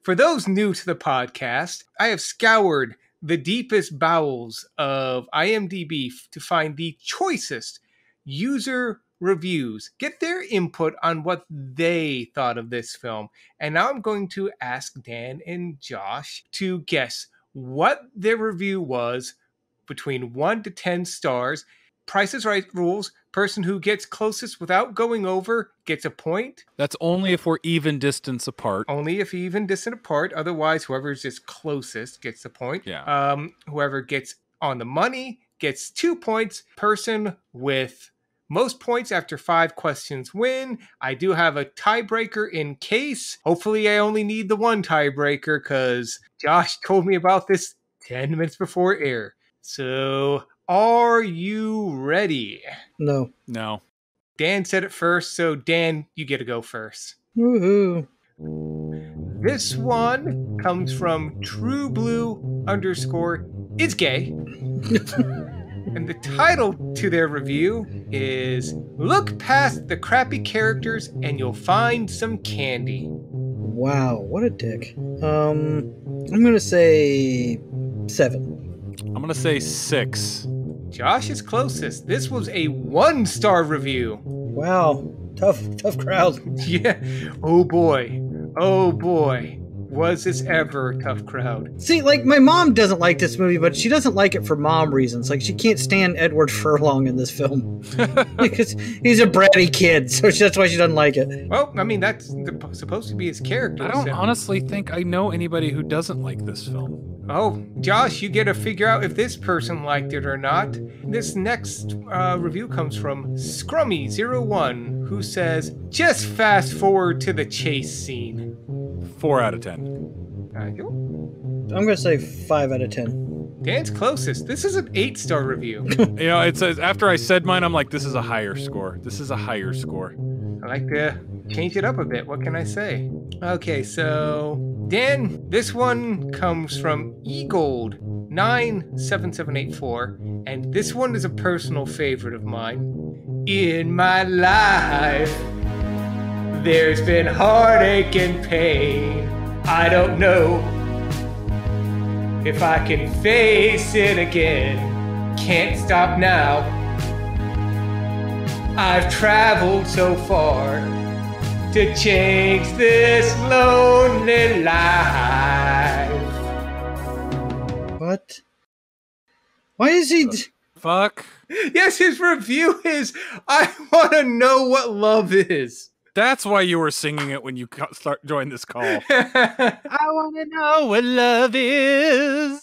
For those new to the podcast, I have scoured the deepest bowels of IMDb to find the choicest user reviews, get their input on what they thought of this film. And now I'm going to ask Dan and Josh to guess what their review was between 1 to 10 stars. Price is Right rules. Person who gets closest without going over gets a point. That's only if we're even distance apart. Only if even distant apart. Otherwise, whoever's just closest gets the point. Yeah. Um, whoever gets on the money gets two points. Person with most points after five questions win. I do have a tiebreaker in case. Hopefully, I only need the one tiebreaker because Josh told me about this 10 minutes before air. So, are you ready? No. No. Dan said it first, so Dan, you get to go first. Woohoo. This one comes from True Blue underscore is gay. and the title to their review is Look Past the Crappy Characters and You'll Find Some Candy. Wow, what a dick. Um, I'm gonna say seven. I'm gonna say six. Josh is closest. This was a one star review. Wow, tough, tough crowd. Yeah. Oh boy. Oh boy. Was this ever a tough crowd? See, like my mom doesn't like this movie, but she doesn't like it for mom reasons. Like she can't stand Edward Furlong in this film because he's a bratty kid, so that's why she doesn't like it. Well, I mean, that's the, supposed to be his character. I don't so- honestly think I know anybody who doesn't like this film. Oh, Josh, you get to figure out if this person liked it or not. This next uh, review comes from Scrummy01, who says, Just fast forward to the chase scene. Four out of ten. Nigel? I'm gonna say five out of ten. Dan's closest. This is an eight star review. You know, it says after I said mine, I'm like, this is a higher score. This is a higher score. I like to change it up a bit. What can I say? Okay, so Dan, this one comes from eGold 97784, and this one is a personal favorite of mine. In my life, there's been heartache and pain. I don't know if I can face it again. Can't stop now. I've traveled so far to change this lonely life. What? Why is he? d- Fuck. Yes, his review is I want to know what love is. That's why you were singing it when you start joined this call. I want to know what love is.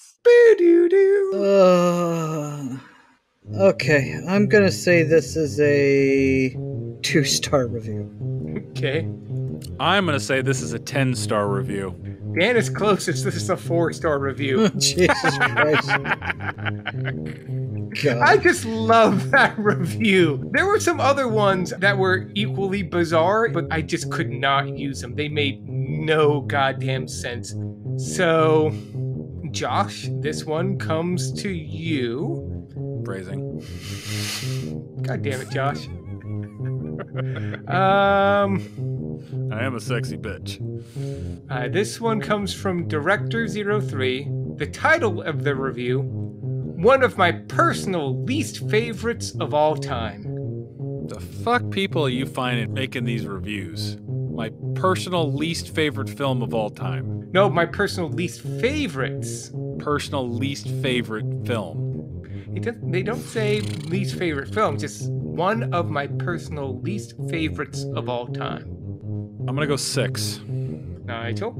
Uh, okay, I'm gonna say this is a two-star review. Okay. I'm gonna say this is a ten star review. Dan is closest. This is a four star review. Jesus Christ! God. I just love that review. There were some other ones that were equally bizarre, but I just could not use them. They made no goddamn sense. So, Josh, this one comes to you. Phrasing. God damn it, Josh. um, I am a sexy bitch. uh, this one comes from Director03. The title of the review one of my personal least favorites of all time. The fuck people you find in making these reviews? My personal least favorite film of all time. No, my personal least favorites. Personal least favorite film. They don't say least favorite film, just one of my personal least favorites of all time. I'm gonna go six. Nigel?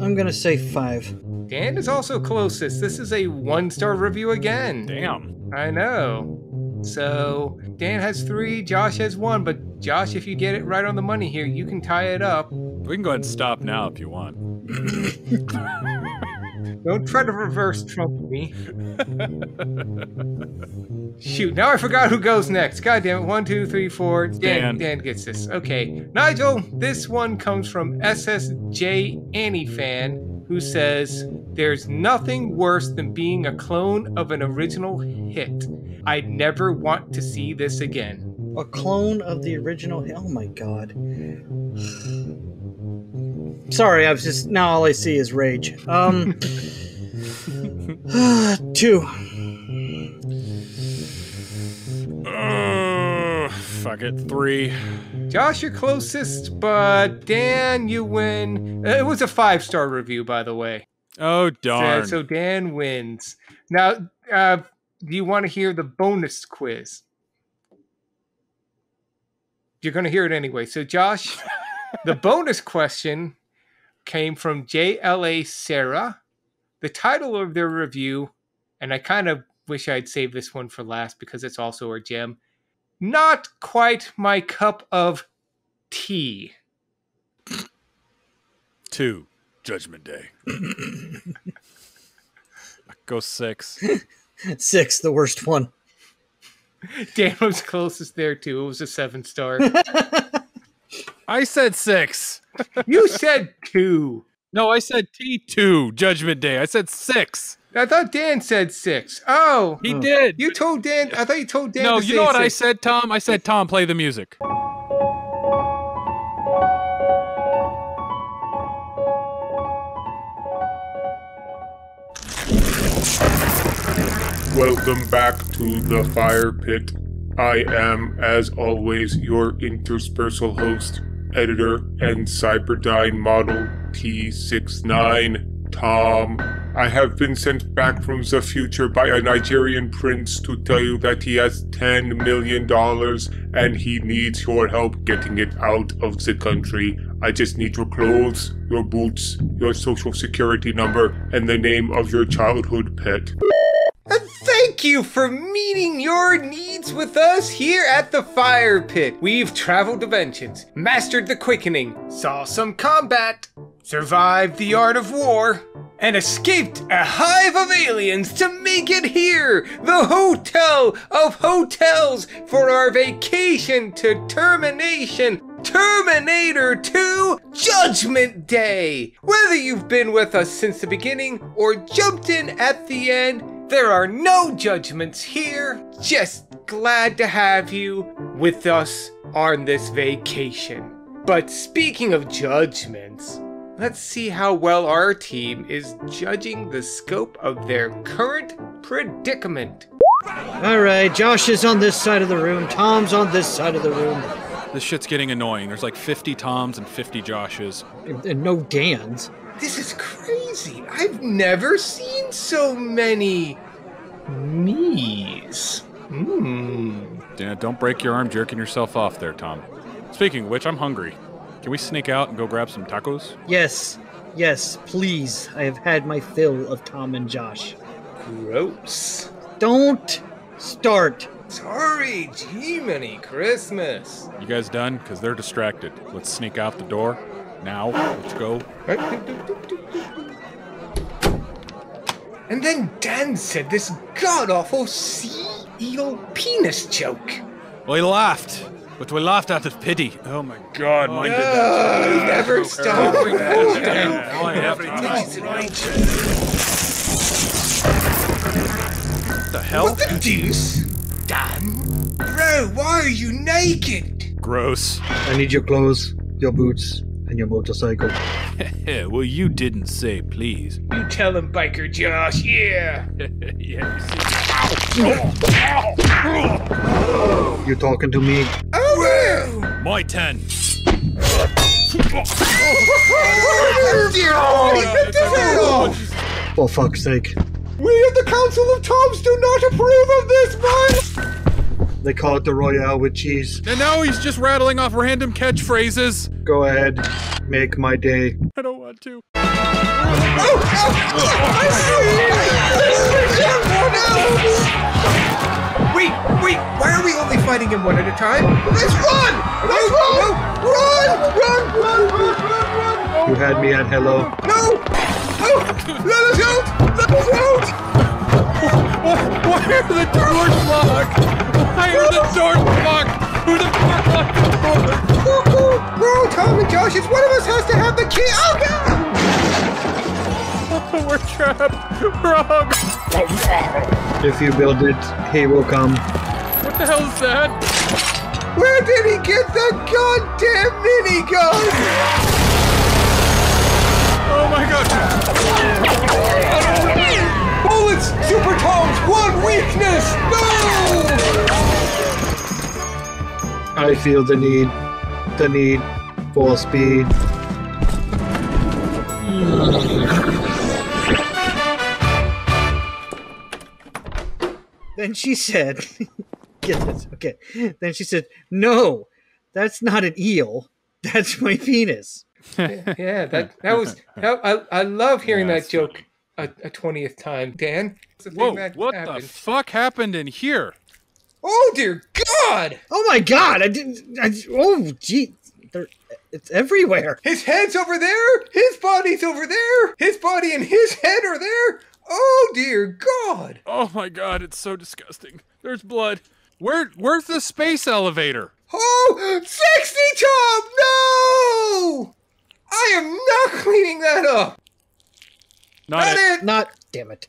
I'm gonna say five. Dan is also closest. This is a one star review again. Damn. I know. So Dan has three, Josh has one, but Josh, if you get it right on the money here, you can tie it up. We can go ahead and stop now if you want. Don't try to reverse Trump me. Shoot, now I forgot who goes next. God damn it. One, two, three, four. Dan, Dan. Dan gets this. Okay. Nigel, this one comes from SSJ Annie fan, who says, There's nothing worse than being a clone of an original hit. I'd never want to see this again. A clone of the original. Oh my god. Sorry, I was just now all I see is rage. Um, two. Ugh, fuck it. Three. Josh, you're closest, but Dan, you win. Uh, It was a five star review, by the way. Oh So, darn. so Dan wins. Now, uh, do you want to hear the bonus quiz? You're going to hear it anyway. So, Josh, the bonus question came from JLA Sarah. The title of their review, and I kind of wish I'd saved this one for last because it's also a gem. Not quite my cup of tea. Two. Judgment Day. go six. Six, the worst one. Dan was closest there too. It was a seven star. I said six. you said two. No, I said T2, Judgment Day. I said six. I thought Dan said six. Oh. He did. You told Dan. I thought you told Dan. No, to you know what six. I said, Tom? I said, Tom, play the music. Welcome back to the fire pit. I am, as always, your interspersal host, editor, and Cyberdyne model T69, Tom. I have been sent back from the future by a Nigerian prince to tell you that he has $10 million and he needs your help getting it out of the country. I just need your clothes, your boots, your social security number, and the name of your childhood pet. And thank you for meeting your needs with us here at the Fire Pit. We've traveled dimensions, mastered the quickening, saw some combat, survived the art of war, and escaped a hive of aliens to make it here, the hotel of hotels, for our vacation to termination. Terminator 2 Judgment Day! Whether you've been with us since the beginning or jumped in at the end, there are no judgments here. Just glad to have you with us on this vacation. But speaking of judgments, let's see how well our team is judging the scope of their current predicament. All right, Josh is on this side of the room. Tom's on this side of the room. This shit's getting annoying. There's like 50 Toms and 50 Joshes. And, and no Dan's. This is crazy. I've never seen so many me's. Hmm. Yeah, don't break your arm jerking yourself off there, Tom. Speaking of which, I'm hungry. Can we sneak out and go grab some tacos? Yes, yes, please. I have had my fill of Tom and Josh. Gross. Don't start. Sorry, G-Many Christmas. You guys done? Because they're distracted. Let's sneak out the door. Now, let's go. And then Dan said this god awful sea eel penis joke. We laughed, but we laughed out of pity. Oh my god, mine did that. Uh, never stop. Oh, every time. What the hell? What the deuce? Dan? Bro, why are you naked? Gross. I need your clothes, your boots, and your motorcycle. well, you didn't say please. You tell him, Biker Josh, yeah. yeah, You talking to me? Oh, well. My 10. Dear. Oh, For fuck's sake. we at the Council of Toms do not approve of this, man. They call it the Royale with cheese. And now he's just rattling off random catchphrases. Go ahead, make my day. I don't want to. Wait, wait, why are we only fighting him one at a time? Let's run! Let's run! Run! Run! Run! Run! Run! Run! You had me at hello. No! No! Let us out! Let us out! Why are the doors locked? Why are the doors locked? Who the fuck locked the door? Bro, bro, Tom and Josh, it's one of us has to have the key. Oh God! We're trapped. Wrong. If you build it, he will come. What the hell is that? Where did he get the goddamn minigun? Oh my god. Bullets! Super Tom's one weakness! No! I feel the need, the need for speed. Then she said, get this, okay. Then she said, no, that's not an eel. That's my penis. Yeah, that that was. That, I I love hearing Yeah, that it's joke a twentieth time, Dan. It's the thing Whoa, that what the fuck happened in here? Oh dear God! Oh my god, I didn't, I, oh gee, there, it's everywhere. His head's over there. His body's over there. His body and his head are there. Oh dear God! Oh my god, it's so disgusting. There's blood. Where where's the space elevator? Oh, 60 Tom! No! I am not cleaning that up. Not Not it. it. Not, damn it.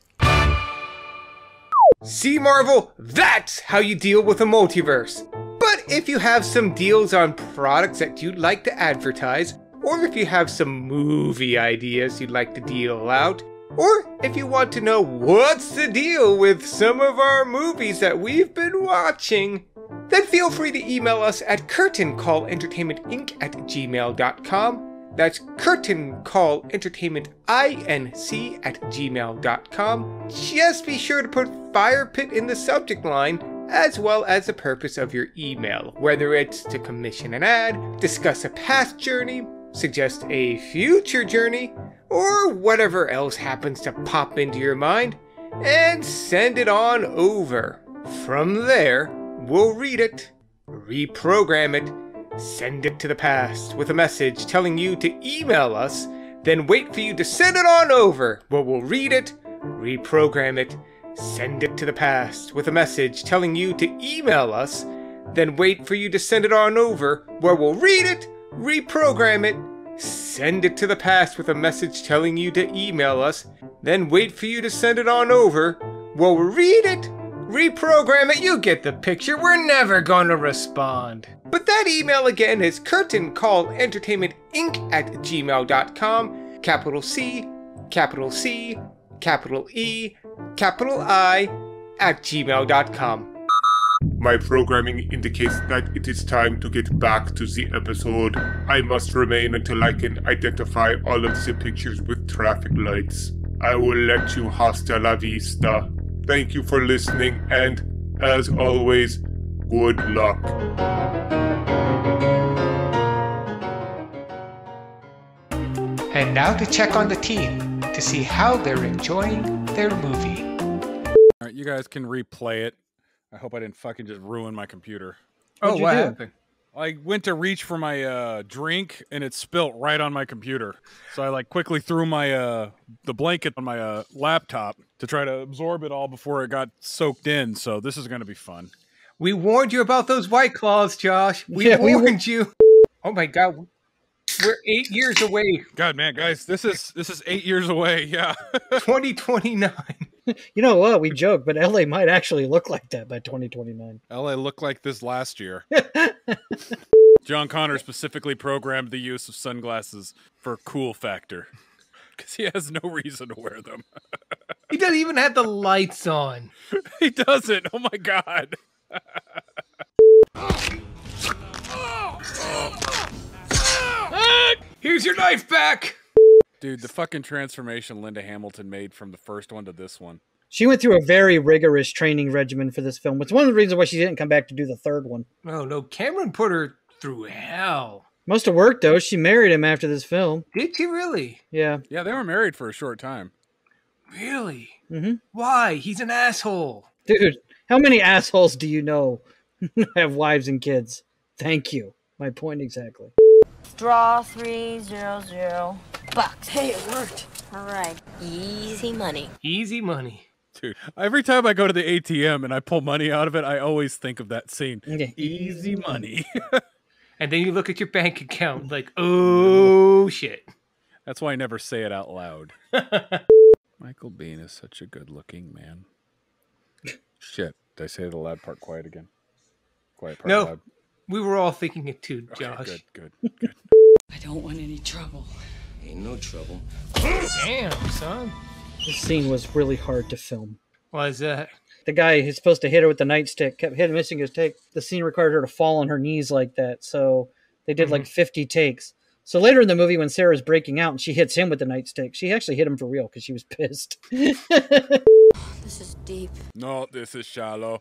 See, Marvel, that's how you deal with a multiverse. But if you have some deals on products that you'd like to advertise, or if you have some movie ideas you'd like to deal out, Or if you want to know what's the deal with some of our movies that we've been watching, then feel free to email us at curtaincallentertainmentinc at gmail.com. That's curtaincallentertainmentinc at gmail.com. Just be sure to put Fire Pit in the subject line as well as the purpose of your email, whether it's to commission an ad, discuss a past journey, suggest a future journey, or whatever else happens to pop into your mind, and send it on over. From there, we'll read it, reprogram it, send it to the past with a message telling you to email us, then wait for you to send it on over, where we'll read it, reprogram it, send it to the past with a message telling you to email us, then wait for you to send it on over, where we'll read it, reprogram it, send it to the past with a message telling you to email us, then wait for you to send it on over, where we'll read it, reprogram it, you get the picture, we're never gonna respond. But that email again is curtaincallentertainmentinc at gmail.com, capital C, capital C, capital E, capital I, at gmail.com. My programming indicates that it is time to get back to the episode. I must remain until I can identify all of the pictures with traffic lights. I will let you hasta la vista. Thank you for listening, and as always, good luck. And now to check on the team to see how they're enjoying their movie. All right, you guys can replay it. I hope I didn't fucking just ruin my computer. Oh, What'd you what happened? I went to reach for my uh, drink and it spilt right on my computer. So I like quickly threw my uh, the blanket on my uh, laptop to try to absorb it all before it got soaked in. So this is going to be fun. We warned you about those white claws, Josh. We Yeah, we warned you. Oh my god. We're eight years away. God, man, guys, this is this is eight years away. Yeah. 2029. You know what? We joke, but LA might actually look like that by 2029. LA looked like this last year. John Connor specifically programmed the use of sunglasses for cool factor because he has no reason to wear them. He doesn't even have the lights on. he doesn't. Oh my god. Here's your knife back. Dude, the fucking transformation Linda Hamilton made from the first one to this one. She went through a very rigorous training regimen for this film. It's one of the reasons why she didn't come back to do the third one. Oh no, Cameron put her through hell. Must have worked though. She married him after this film. Did she really? Yeah. Yeah, they were married for a short time. Really? hmm Why? He's an asshole. Dude, how many assholes do you know have wives and kids? Thank you. My point exactly. Draw three zero zero bucks. Hey, it worked. All right, easy money. Easy money. Dude, every time I go to the ATM and I pull money out of it, I always think of that scene. Okay. Easy money. And then you look at your bank account like, oh shit. That's why I never say it out loud. Michael Biehn is such a good looking man. Shit. Did I say the loud part quiet again? Quiet part No. loud. We were all thinking it too, Okay, Josh. good, good, good. I don't want any trouble. Ain't no trouble. Damn, son. This scene was really hard to film. Why is that? The guy who's supposed to hit her with the nightstick kept hitting, missing his take. The scene required her to fall on her knees like that, so they did like mm-hmm. 50 takes. So later in the movie, when Sarah's breaking out and she hits him with the nightstick, she actually hit him for real because she was pissed. This is deep. No, this is shallow.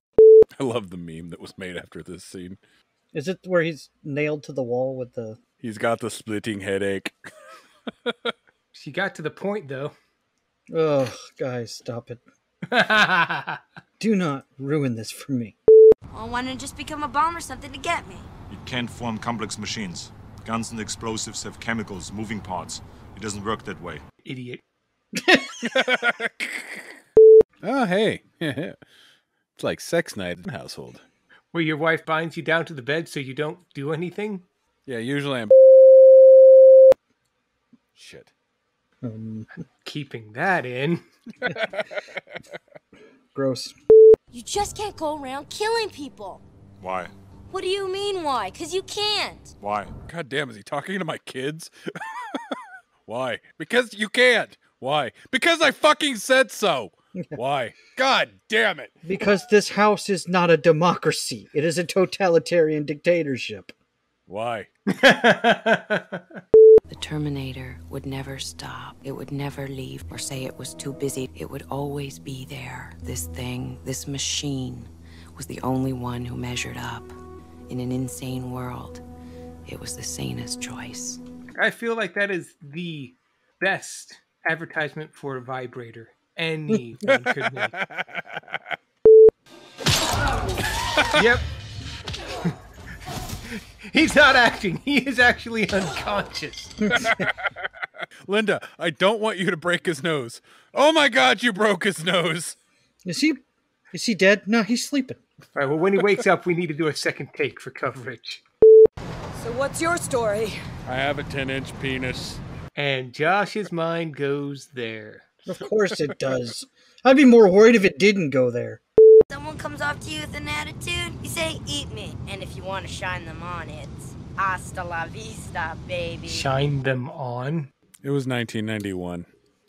I love the meme that was made after this scene. Is it where he's nailed to the wall with the? He's got the splitting headache. She got to the point though. Oh, guys, stop it! Do not ruin this for me. Well, why not just become a bomb or something to get me? It can't form complex machines. Guns and explosives have chemicals, moving parts. It doesn't work that way. Idiot. Oh, hey. it's like sex night in the household. Where your wife binds you down to the bed so you don't do anything? Yeah, usually I'm. Shit. Um, Keeping that in. gross. You just can't go around killing people. Why? What do you mean, why? Because you can't. Why? God damn, is he talking to my kids? Why? Because you can't. Why? Because I fucking said so. Why? God damn it. Because this house is not a democracy. It is a totalitarian dictatorship. Why? The Terminator would never stop. It would never leave or say it was too busy. It would always be there. This thing, this machine, was the only one who measured up. In an insane world, it was the sanest choice. I feel like that is the best advertisement for a vibrator anyone could make. yep. He's not acting. He is actually unconscious. Linda, I don't want you to break his nose. Oh my god, you broke his nose. Is he is he dead? No, he's sleeping. All right, well, when he wakes up, we need to do a second take for coverage. So what's your story? I have a 10 inch penis. And Josh's mind goes there. Of course it does. I'd be more worried if it didn't go there. Someone comes up to you with an attitude, you say, eat me. And if you want to shine them on, it's hasta la vista, baby. Shine them on. It was 1991.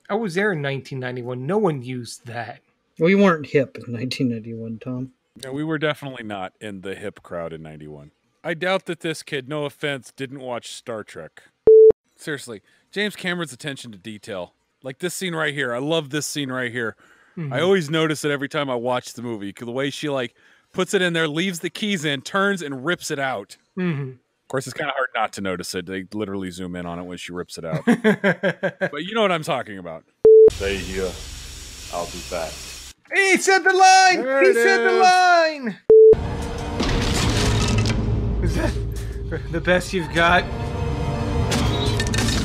I was there in 1991. No one used that. We weren't hip in 1991, Tom. No, we were definitely not in the hip crowd in 91. I doubt that this kid, no offense, didn't watch Star Trek. Seriously, James Cameron's attention to detail. Like this scene right here. I love this scene right here. Mm-hmm. I always notice it every time I watch the movie. 'cause The way she like puts it in there, leaves the keys in, turns and rips it out. Mm-hmm. Of course, it's kind of hard not to notice it. They literally zoom in on it when she rips it out. but you know what I'm talking about. Stay here. I'll be back. He said the line. There he it said the line. Is that the best you've got?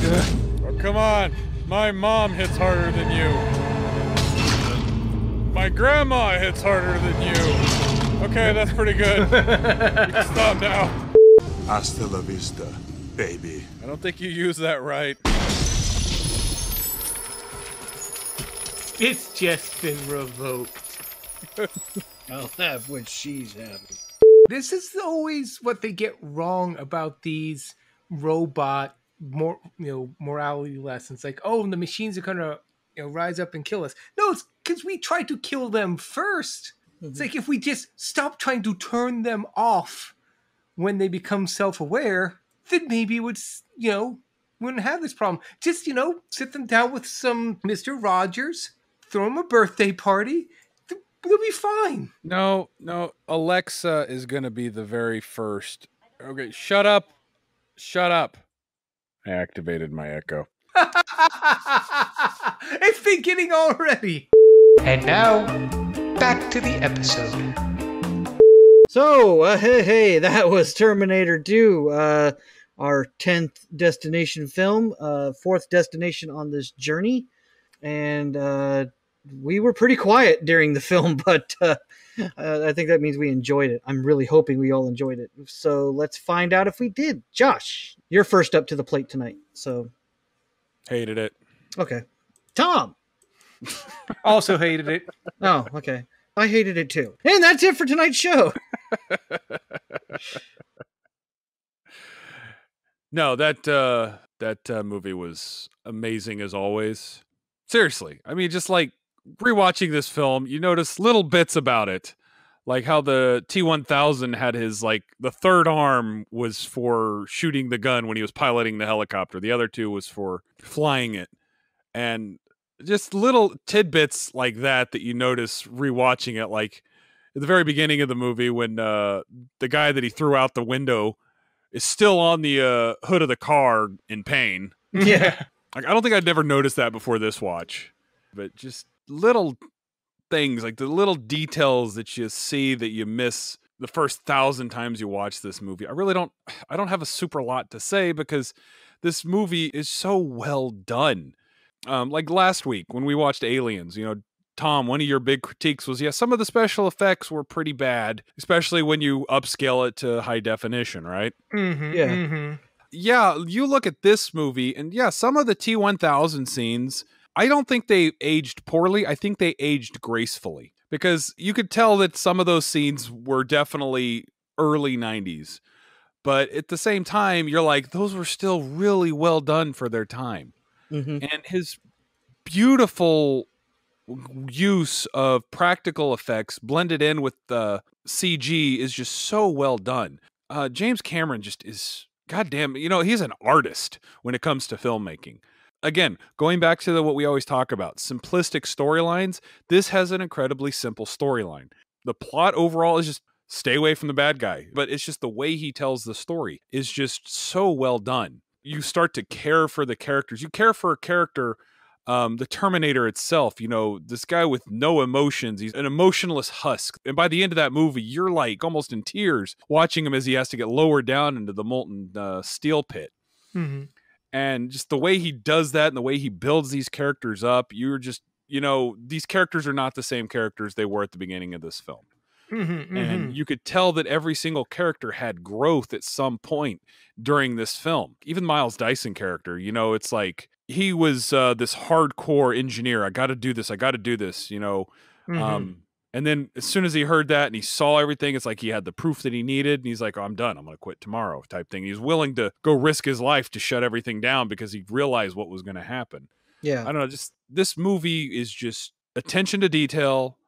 Oh, come on. My mom hits harder than you. My grandma hits harder than you. Okay, that's pretty good. Stop now. Hasta la vista, baby. I don't think you used that right. It's just been revoked. I'll have what she's having. This is always what they get wrong about these robot more you know morality lessons. Like, oh, the machines are gonna you know rise up and kill us. No, it's because we tried to kill them 1st It's like if we just stop trying to turn them off when they become self-aware, then maybe it would you know wouldn't have this problem. Just you know sit them down with some Mister Rogers, throw them a birthday party. th- They'll be fine. No, no. Alexa is going to be the very first. Okay, shut up. Shut up. I activated my echo. it's beginning already. And now, back to the episode. So, uh, hey, hey, that was Terminator 2, uh, our 10th destination film, uh, fourth destination on this journey. And uh, we were pretty quiet during the film, but uh, uh, I think that means we enjoyed it. I'm really hoping we all enjoyed it. So let's find out if we did. Josh, you're first up to the plate tonight. So, Hated it. okay. Tom. Also hated it. Oh, okay. I hated it too. And that's it for tonight's show. No, that uh that uh, movie was amazing as always. Seriously. I mean just like rewatching this film, you notice little bits about it. Like how the T1000 had his like the third arm was for shooting the gun when he was piloting the helicopter. The other two was for flying it. And just little tidbits like that that you notice rewatching it like at the very beginning of the movie when uh the guy that he threw out the window is still on the uh, hood of the car in pain. yeah. Like I don't think I'd never noticed that before this watch, but just little things like the little details that you see that you miss the first thousand times you watch this movie. I really don't. I don't have a super lot to say because this movie is so well done. Um, like last week when we watched Aliens, you know, Tom, one of your big critiques was, yeah, some of the special effects were pretty bad, especially when you upscale it to high definition, right? Mm-hmm, Yeah. Mm-hmm. yeah, you look at this movie, and yeah, some of the T1000 scenes, I don't think they aged poorly. I think they aged gracefully because you could tell that some of those scenes were definitely early 90s. But at the same time, you're like, those were still really well done for their time. Hmm And his beautiful use of practical effects blended in with the CG is just so well done. Uh, James Cameron just is goddamn. You know, he's an artist when it comes to filmmaking. Again, going back to the, what we always talk about, simplistic storylines. This has an incredibly simple storyline. The plot overall is just stay away from the bad guy, but it's just the way he tells the story is just so well done. You start to care for the characters. You care for a character um, the Terminator itself, you know, this guy with no emotions, he's an emotionless husk. And by the end of that movie, you're like almost in tears watching him as he has to get lowered down into the molten uh, steel pit. Mm-hmm. And just the way he does that and the way he builds these characters up, you're just, you know, these characters are not the same characters they were at the beginning of this film. Mm-hmm, and mm-hmm. you could tell that every single character had growth at some point during this film. Even Miles Dyson character, you know, it's like he was uh, this hardcore engineer. I got to do this. I got to do this. You know. Mhm. Um, and then as soon as he heard that and he saw everything, it's like he had the proof that he needed, and he's like, oh, "I'm done. I'm going to quit tomorrow." Type thing. He's willing to go risk his life to shut everything down because he realized what was going to happen. Yeah. I don't know. Just this movie is just attention to detail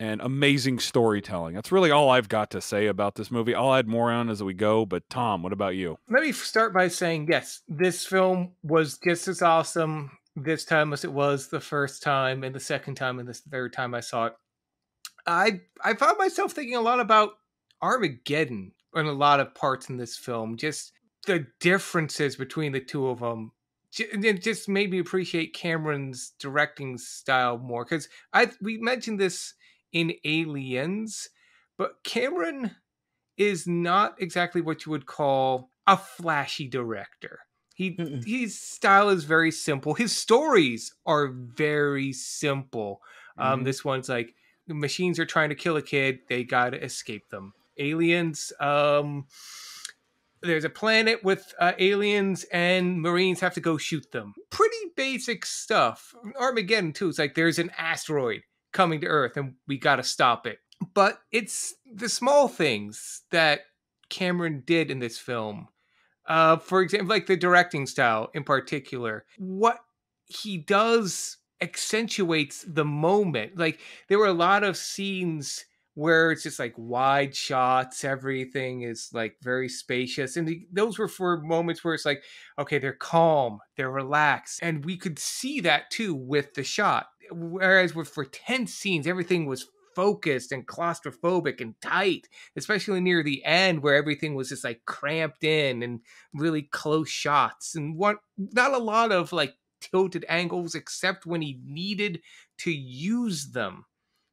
and amazing storytelling. That's really all I've got to say about this movie. I'll add more on as we go. But Tom, what about you? Let me start by saying yes, this film was just as awesome this time as it was the first time, and the second time, and the third time I saw it. I I found myself thinking a lot about Armageddon in a lot of parts in this film. Just the differences between the two of them. It just made me appreciate Cameron's directing style more because I we mentioned this in Aliens, but Cameron is not exactly what you would call a flashy director. He his style is very simple. His stories are very simple. Um, Mhm. this one's like machines are trying to kill a kid. They got to escape them. Aliens. Um, there's a planet with uh, aliens, and Marines have to go shoot them. Pretty basic stuff. Armageddon too. It's like there's an asteroid coming to Earth, and we got to stop it. But it's the small things that Cameron did in this film. Uh, for example, like the directing style in particular, what he does accentuates the moment. Like there were a lot of scenes where it's just like wide shots, everything is like very spacious, and the- those were for moments where it's like, okay, they're calm, they're relaxed, and we could see that too with the shot. Whereas with for tense scenes, everything was focused and claustrophobic and tight, especially near the end where everything was just like cramped in and really close shots and what not a lot of like tilted angles except when he needed to use them.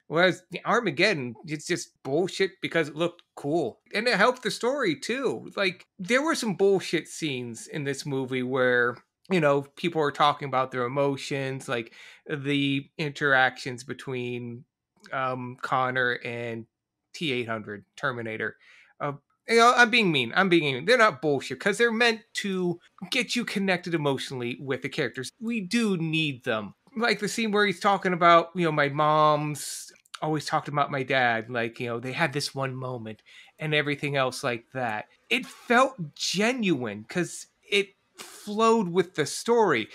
Whereas the Armageddon, it's just bullshit because it looked cool. And it helped the story too. Like there were some bullshit scenes in this movie where you know, people were talking about their emotions, like the interactions between um, Connor and T eight hundred Terminator. Uh, you know, I'm being mean. I'm being mean. They're not bullshit because they're meant to get you connected emotionally with the characters. We do need them. Like the scene where he's talking about, you know, my mom's always talked about my dad. Like, you know, they had this one moment and everything else like that. It felt genuine because it flowed with the story.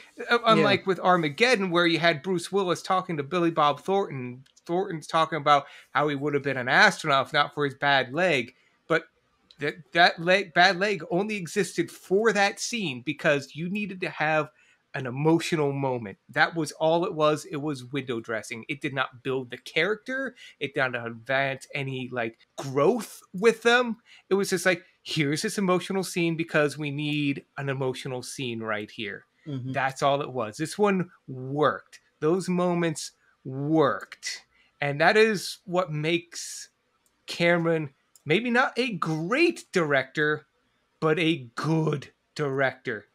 Unlike with Armageddon, where you had Bruce Willis talking to Billy Bob Thornton. Thornton's talking about how he would have been an astronaut if not for his bad leg. But that that leg bad leg only existed for that scene because you needed to have an emotional moment. That was all it was. It was window dressing. It did not build the character. It did not advance any like growth with them. It was just like, here's this emotional scene because we need an emotional scene right here. Mhm. That's all it was. This one worked. Those moments worked. And that is what makes Cameron maybe not a great director, but a good director.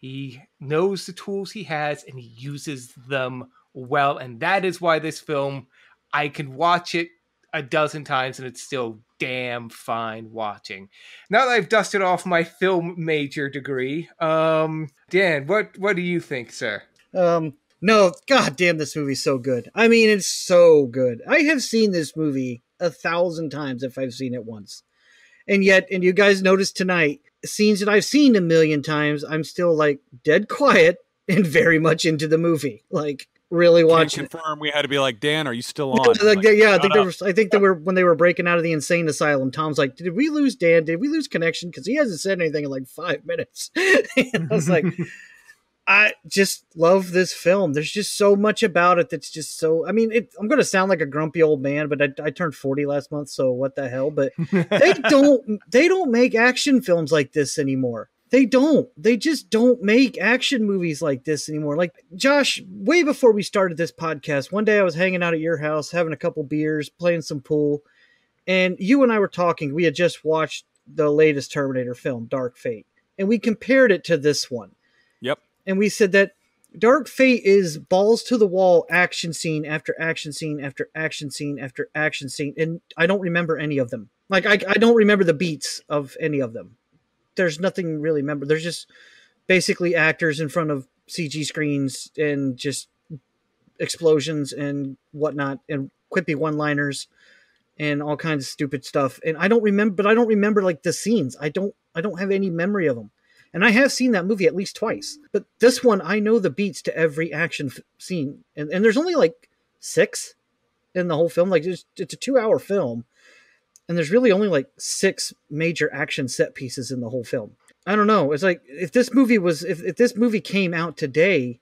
He knows the tools he has and he uses them well. And that is why this film, I can watch it a dozen times and it's still damn fine watching. Now that I've dusted off my film major degree, um, Dan, what what do you think, sir? Um, no, god damn, this movie's so good. I mean, it's so good. I have seen this movie a thousand times if I've seen it once. And yet, and you guys noticed tonight, scenes that I've seen a million times, I'm still like dead quiet and very much into the movie. Like, really Can't watching. it. confirm. We had to be like, Dan, are you still on? like, Like, yeah, I think up. were. I think they were when they were breaking out of the insane asylum. Tom's like, "Did we lose Dan? Did we lose connection? Because he hasn't said anything in like five minutes." and I was like, I just love this film. There's just so much about it that's just so. I mean, it, I'm going to sound like a grumpy old man, but I, I turned 40 last month, so what the hell? But they don't they don't make action films like this anymore. They don't. They just don't make action movies like this anymore. Like Josh, way before we started this podcast, one day I was hanging out at your house, having a couple beers, playing some pool, and you and I were talking. We had just watched the latest Terminator film, Dark Fate, and we compared it to this one Yep. And we said that Dark Fate is balls to the wall action scene after action scene after action scene after action scene, and I don't remember any of them. Like I, I don't remember the beats of any of them. There's nothing really remember. There's just basically actors in front of CG screens and just explosions and whatnot and quippy one-liners and all kinds of stupid stuff. And I don't remember, but I don't remember like the scenes. I don't, I don't have any memory of them. And I have seen that movie at least twice. But this one, I know the beats to every action f- scene, and and there's only like six in the whole film. Like it's, it's a two hour film, and there's really only like six major action set pieces in the whole film. I don't know. It's like if this movie was if, if this movie came out today,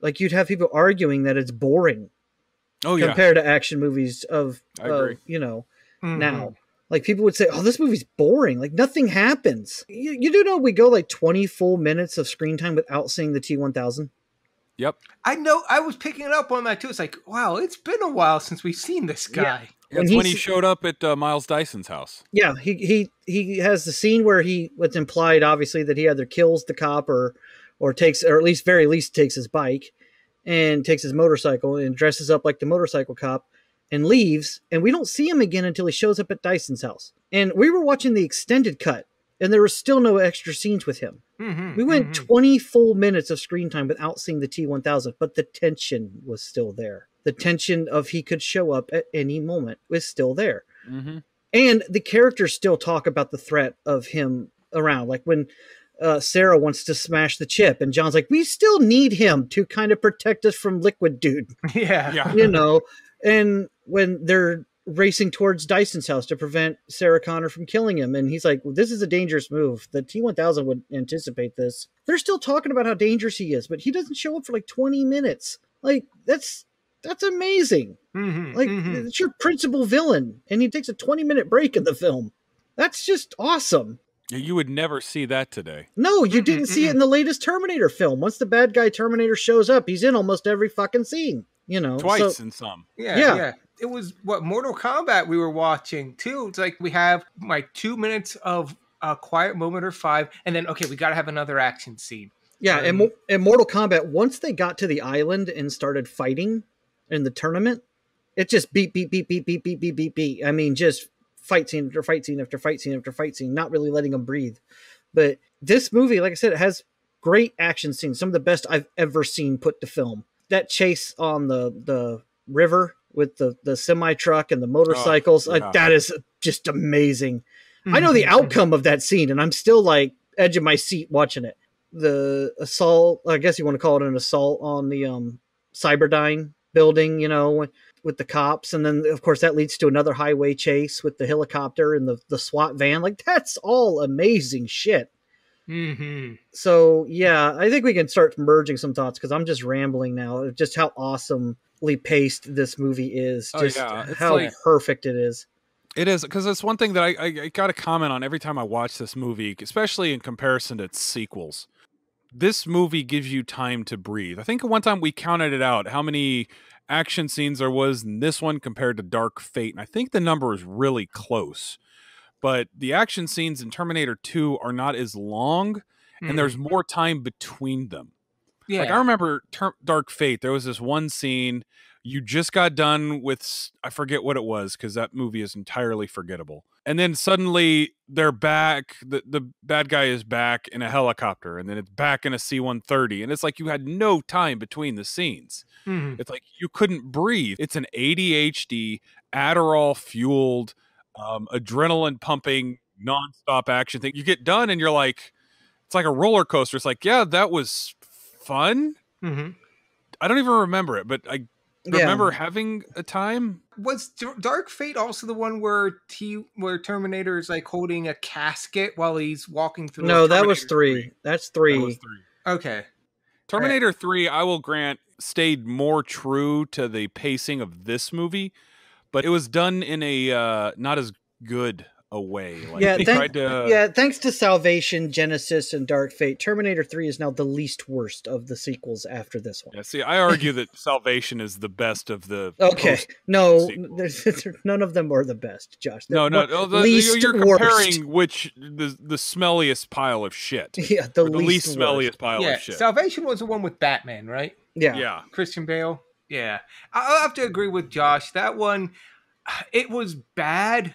like you'd have people arguing that it's boring Oh yeah. compared to action movies of, I of, you know Mhm. now. Like people would say, "Oh, this movie's boring. Like nothing happens." You, you do know we go like twenty full minutes of screen time without seeing the T one thousand. Yep. I know. I was picking it up on that too. It's like, wow, it's been a while since we've seen this guy. That's When when he showed up at uh, Miles Dyson's house. Yeah, he he he has the scene where he what's implied obviously that he either kills the cop or or takes or at least very least takes his bike and takes his motorcycle and dresses up like the motorcycle cop and leaves and we don't see him again until he shows up at Dyson's house. And we were watching the extended cut and there was still no extra scenes with him. Mhm, We went mhm. 20 full minutes of screen time without seeing the T1000, but the tension was still there. The tension of he could show up at any moment was still there. Mm-hmm. And the characters still talk about the threat of him around. Like when uh, Sarah wants to smash the chip, and John's like, we still need him to kind of protect us from Liquid Dude, yeah. Yeah. you know? And when they're racing towards Dyson's house to prevent Sarah Connor from killing him, and he's like, well, this is a dangerous move. The T 1000 would anticipate this. They're still talking about how dangerous he is, but he doesn't show up for like 20 minutes. Like, that's. That's amazing. Mhm, Like mhm. it's your principal villain, and he takes a twenty minute break in the film. That's just awesome. You would never see that today. No, you didn't see it in the latest Terminator film. Once the bad guy Terminator shows up, he's in almost every fucking scene. You know, Twice So, in some. Yeah, Yeah. yeah, It was what Mortal Kombat we were watching too. It's like we have like two minutes of a quiet moment or five, and then okay, we got to have another action scene. yeah, and, Um, Mo- and Mortal Kombat. Once they got to the island and started fighting in the tournament, it just beat, beat, beat, beat, beat, beat, beat, beat, beat. I mean, just fight scene after fight scene after fight scene after fight scene, not really letting them breathe. But this movie, like I said, it has great action scenes, some of the best I've ever seen put to film. That chase on the the river with the the semi truck and the motorcycles, yeah. like, that is just amazing. I know the Mhm. outcome of that scene, and I'm still like edge of my seat watching it. The assault, I guess you want to call it an assault on the um Cyberdyne building, you know, with the cops, and then of course that leads to another highway chase with the helicopter and the the SWAT van. Like that's all amazing shit. Mm-hmm. So yeah, I think we can start merging some thoughts because I'm just rambling now. Just how awesomely paced this movie is. Oh, Just yeah, how like- perfect it is. It is because it's one thing that I, I, I got to comment on every time I watch this movie, especially in comparison to its sequels. This movie gives you time to breathe. I think one time we counted it out how many action scenes there was in this one compared to Dark Fate, and I think the number is really close. But the action scenes in Terminator 2 are not as long, and there's more time between them. yeah. Like I remember Ter- Dark Fate. There was this one scene you just got done with. I forget what it was because that movie is entirely forgettable. And then suddenly they're back. The the bad guy is back in a helicopter, and then it's back in a C one thirty, and it's like you had no time between the scenes. Mhm. It's like you couldn't breathe. It's an ADHD Adderall fueled, um, adrenaline pumping, nonstop action thing. You get done, and you're like, it's like a roller coaster. It's like, yeah, that was fun Mhm. I don't even remember it, but I Yeah. remember having a time. Was Dark Fate also the one where T where Terminator is like holding a casket while he's walking through? No, that was Terminator three. That's three. That was three. Okay. Terminator 3, I will grant, stayed more true to the pacing of this movie, but it was done in a uh, not as good a way. Like yeah, they thank- tried to. yeah. Thanks to Salvation, Genisys, and Dark Fate, Terminator Three is now the least worst of the sequels after this one. Yeah, see, I argue that Salvation is the best of the. Okay, no, there's, there's- none of them are the best, Josh. They're No, no, one- no the, least you're worst. comparing which the the smelliest pile of shit. Yeah, the Or the least, least, worst. smelliest pile yeah, of shit. Salvation was the one with Batman, right? Yeah. yeah, Christian Bale. Yeah, I- have to agree with Josh. That one, it was bad,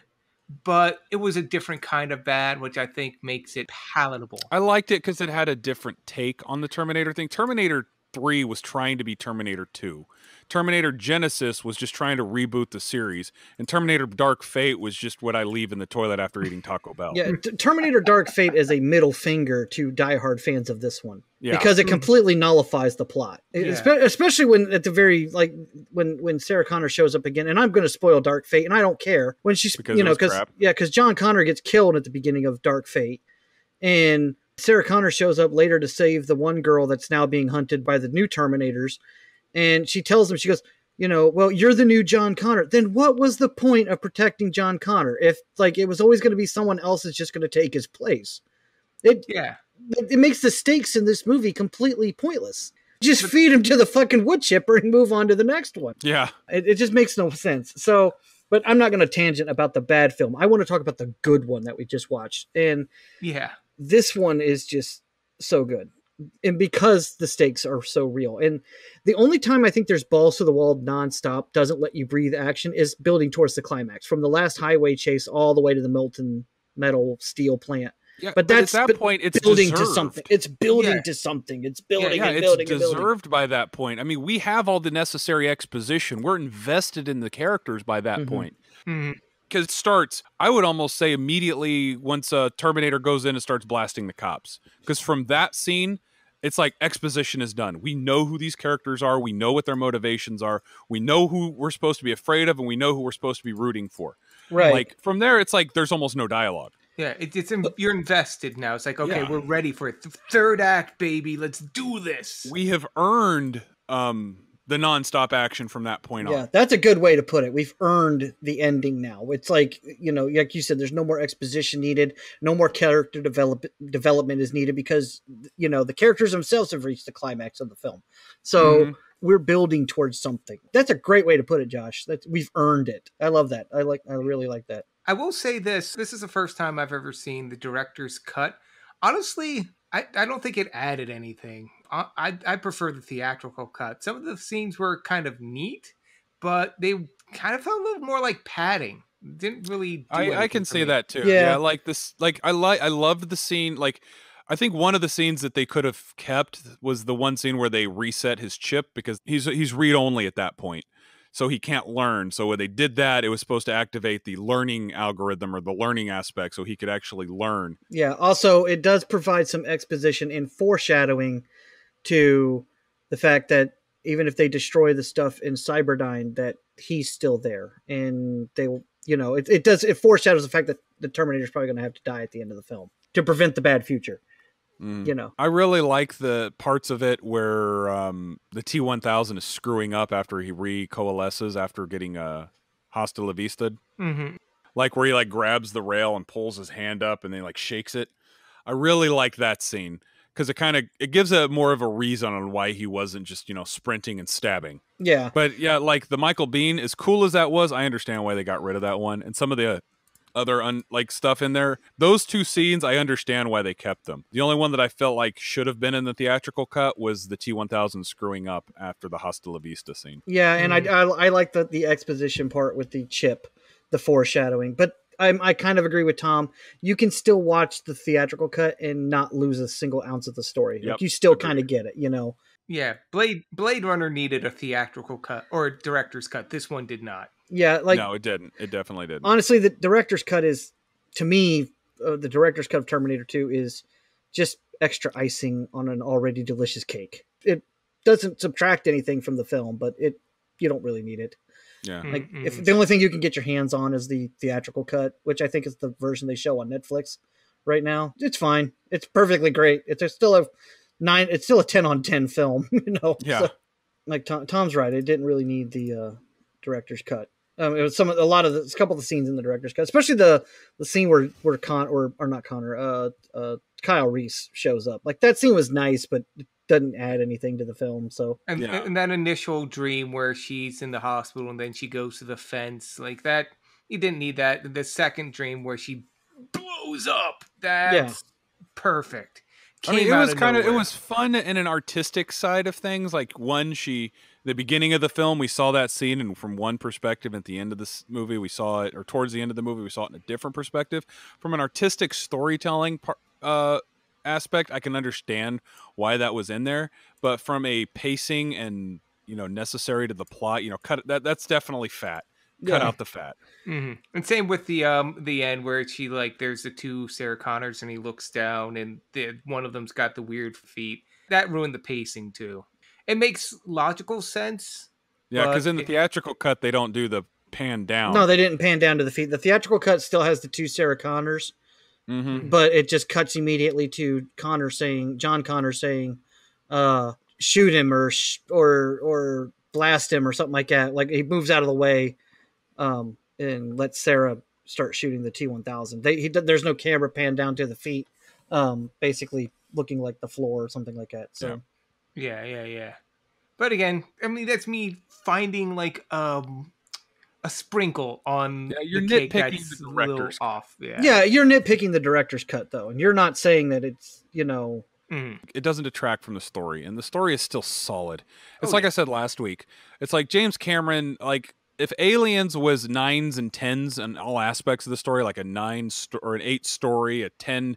but it was a different kind of bad, which I think makes it palatable. I liked it because it had a different take on the Terminator thing. Terminator 3 was trying to be Terminator 2. Terminator Genisys was just trying to reboot the series. And Terminator Dark Fate was just what I leave in the toilet after eating Taco Bell. Yeah, T- Terminator Dark Fate is a middle finger to diehard fans of this one Yeah. because it mm. completely nullifies the plot, It- Yeah. especially when at the very like when when Sarah Connor shows up again. And I'm going to spoil Dark Fate, and I don't care when she's Because you know because yeah because John Connor gets killed at the beginning of Dark Fate, and Sarah Connor shows up later to save the one girl that's now being hunted by the new Terminators, and she tells him she goes. You know, well, you're the new John Connor. Then what was the point of protecting John Connor if, like, it was always going to be someone else that's just going to take his place? It, Yeah, it it makes the stakes in this movie completely pointless. Just feed him to the fucking wood chipper and move on to the next one. Yeah. It, it just makes no sense. So, but I'm not going to tangent about the bad film. I want to talk about the good one that we just watched. And yeah. this one is just so good. And because the stakes are so real. And the only time I think there's balls to the wall nonstop, doesn't let you breathe action, is building towards the climax. From the last highway chase all the way to the molten metal steel plant. Yeah, But that's at that but point, it's building to something. It's building Yeah. to something. It's building yeah, and it's building and building. deserved by that point. I mean, we have all the necessary exposition. We're invested in the characters by that Mhm. point. Mhm. Because it starts, I would almost say immediately once uh, Terminator goes in and starts blasting the cops. Because from that scene, it's like exposition is done. We know who these characters are. We know what their motivations are. We know who we're supposed to be afraid of, and we know who we're supposed to be rooting for. Right. Like from there, it's like there's almost no dialogue. Yeah, it, it's in, you're invested now. It's like, okay, Yeah. we're ready for it. Th- Third act, baby. Let's do this. We have earned um, the nonstop action from that point yeah, on. Yeah, that's a good way to put it. We've earned the ending now. It's like, you know, like you said, there's no more exposition needed, no more character develop development is needed because you know, the characters themselves have reached the climax of the film. So Mhm. we're building towards something. That's a great way to put it, Josh. That we've earned it. I love that. I like I really like that. I will say this: this is the first time I've ever seen the director's cut. Honestly, I, I don't think it added anything. I, I I prefer the theatrical cut. Some of the scenes were kind of neat, but they kind of felt a little more like padding. Didn't really. Do I, I can for say me. that too. Yeah. Yeah. like this. Like I like. I loved the scene. Like I think one of the scenes that they could have kept was the one scene where they reset his chip because he's he's read only at that point, so he can't learn. So when they did that, it was supposed to activate the learning algorithm or the learning aspect, so he could actually learn. Yeah. Also, it does provide some exposition and foreshadowing to the fact that even if they destroy the stuff in Cyberdyne, that he's still there, and they, will you know, it, it does it foreshadows the fact that the Terminator's probably going to have to die at the end of the film to prevent the bad future. Mm. You know. I really like the parts of it where um, the T one thousand is screwing up after he recoalesces after getting uh, hasta la vista. Mhm. like where he like grabs the rail and pulls his hand up and then like shakes it. I really like that scene because it kind of it gives a more of a reason on why he wasn't just you know sprinting and stabbing. Yeah. But yeah, like the Michael Biehn, as cool as that was, I understand why they got rid of that one and some of the other un, like stuff in there. Those two scenes, I understand why they kept them. The only one that I felt like should have been in the theatrical cut was the T one thousand screwing up after the Hasta La Vista scene. Yeah, and I, mm. I I like the the exposition part with the chip, the foreshadowing. But I'm I kind of agree with Tom. You can still watch the theatrical cut and not lose a single ounce of the story. Like you still kind of get it, you know. Yeah, Blade Blade Runner needed a theatrical cut or a director's cut. This one did not. Yeah, like no, it didn't. It definitely didn't. honestly, the director's cut is, to me, uh, the director's cut of Terminator Two is just extra icing on an already delicious cake. It doesn't subtract anything from the film, but it you don't really need it. Yeah. Like Mm-mm. if the only thing you can get your hands on is the theatrical cut, which I think is the version they show on Netflix right now. It's fine. It's perfectly great. It's a- still a nine. It's still a ten on ten film. You know. Yeah. So, like Tom, Tom's right. It didn't really need the uh, director's cut. Um, it was some of a lot of the, a couple of the scenes in the director's cut, especially the the scene where where Con or or not Connor, uh, uh, Kyle Reese shows up. Like that scene was nice, but it doesn't add anything to the film. So And, Yeah. and that initial dream where she's in the hospital and then she goes to the fence, like that, you didn't need that. The second dream where she blows up, that's perfect. I mean, it out was kind of it was fun in an artistic side of things. Like one, she the beginning of the film, we saw that scene, and from one perspective, at the end of this movie, we saw it, or towards the end of the movie, we saw it in a different perspective. From an artistic storytelling par- uh, aspect, I can understand why that was in there, but from a pacing and you know necessary to the plot, you know, cut that that's definitely fat. Cut Yeah. out the fat. hmm And same with the um the end where she like there's the two Sarah Connors and he looks down and the one of them's got the weird feet. That ruined the pacing too. It makes logical sense. Yeah, because in the it- theatrical cut, they don't do the pan down. no, they didn't pan down to the feet. The theatrical cut still has the two Sarah Connors. Hmm but it just cuts immediately to Connor saying, John Connor saying, uh, shoot him or sh- or or blast him or something like that. Like he moves out of the way, um, and lets Sarah start shooting the T one thousand. They he, there's no camera pan down to the feet, um, basically looking like the floor or something like that. So Yeah, yeah, yeah. But again, I mean that's me finding like um a sprinkle on Yeah, you're the cake nitpicking that's the director's cut. off. Yeah. yeah. you're nitpicking the director's cut though, and you're not saying that it's you know Mhm. it doesn't detract from the story and the story is still solid it's Oh, like yeah. i said last week it's like james cameron like if aliens was nines and tens in all aspects of the story like a nine sto- or an eight story a 10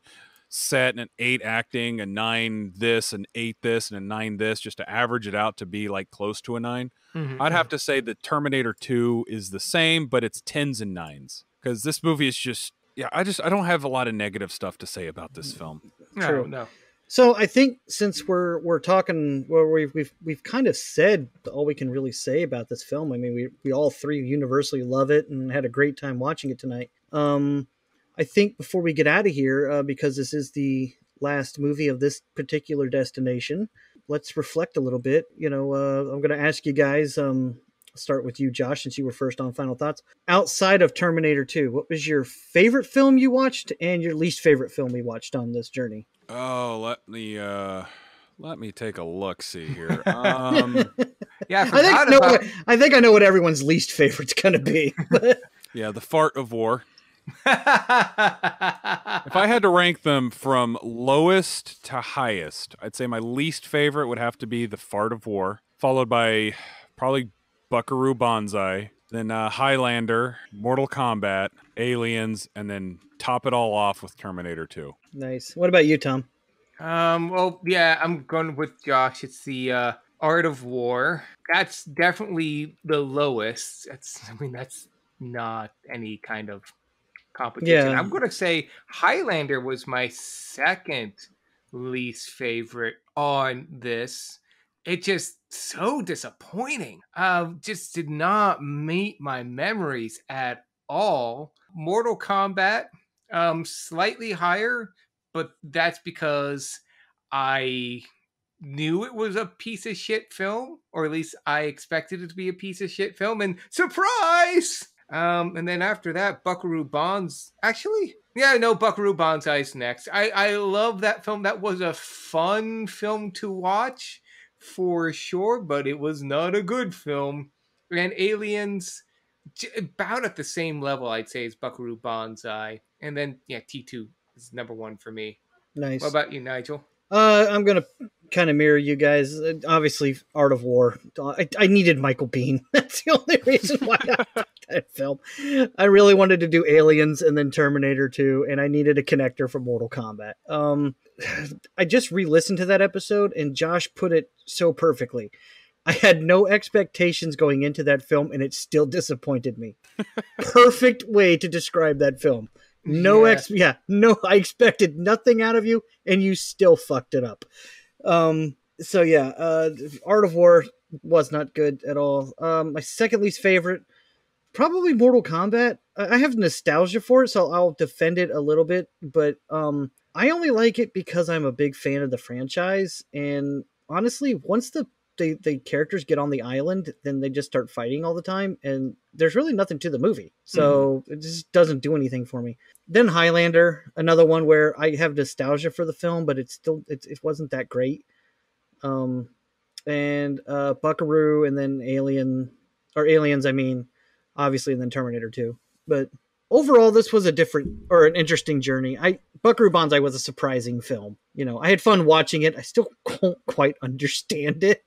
set and an eight acting a nine this and eight this and a nine this just to average it out to be like close to a 9 Mhm. i'd have to say that terminator 2 is the same but it's tens and nines because this movie is just yeah i just i don't have a lot of negative stuff to say about this film True. no. So I think since we're we're talking, where we've we've we've kind of said all we can really say about this film. I mean, we we all three universally love it and had a great time watching it tonight. Um, I think before we get out of here, uh, because this is the last movie of this particular destination, let's reflect a little bit. You know, uh, I'm going to ask you guys. Um, start with you, Josh, since you were first on final thoughts. Outside of Terminator 2, what was your favorite film you watched and your least favorite film you watched on this journey? Oh, let me uh let me take a look see here. Um Yeah, I I think no, about I think I know what everyone's least favorite's gonna be. yeah, the fart of war. If I had to rank them from lowest to highest, I'd say my least favorite would have to be the fart of war, followed by probably Buckaroo Banzai, then uh, Highlander, Mortal Kombat, Aliens, and then top it all off with Terminator 2. nice. What about you, Tom? Um, well, yeah, I'm going with Josh. It's the uh, Art of War. That's definitely the lowest. That's, I mean, that's not any kind of competition. Yeah. I'm going to say Highlander was my second least favorite on this. It just so disappointing. Uh, just did not meet my memories at all. Mortal Kombat, um, slightly higher, but that's because I knew it was a piece of shit film, or at least I expected it to be a piece of shit film, and surprise! Um, and then after that, Buckaroo Bonds. Actually, yeah, no, Buckaroo Banzai's next. I I love that film. That was a fun film to watch for sure, but it was not a good film. And Aliens, j- about at the same level, I'd say, as Buckaroo Banzai. And then, yeah, T2 is number one for me. Nice. What about you, Nigel? Uh, I'm gonna kind of mirror you guys. Uh, Obviously, Art of War. I, I needed Michael Biehn. That's the only reason why I that film. I really wanted to do Aliens and then Terminator 2, and I needed a connector for Mortal Kombat. Um, I just re-listened to that episode, and Josh put it so perfectly. I had no expectations going into that film, and it still disappointed me. Perfect way to describe that film. No Yeah. ex yeah, no I expected nothing out of you and you still fucked it up. Um so yeah, uh, Art of War was not good at all. Um, my second least favorite, probably Mortal Kombat. I have nostalgia for it, so I'll defend it a little bit. But um, I only like it because I'm a big fan of the franchise. And honestly, once the the, the characters get on the island, then they just start fighting all the time, and there's really nothing to the movie. So it just doesn't do anything for me. Then Highlander, another one where I have nostalgia for the film, but it's still it, it wasn't that great. Um, and uh, Buckaroo, and then Alien or Aliens, I mean, obviously, and then Terminator 2. But overall, this was a different or an interesting journey. I Buckaroo Banzai was a surprising film. You know, I had fun watching it. I still don't quite understand it,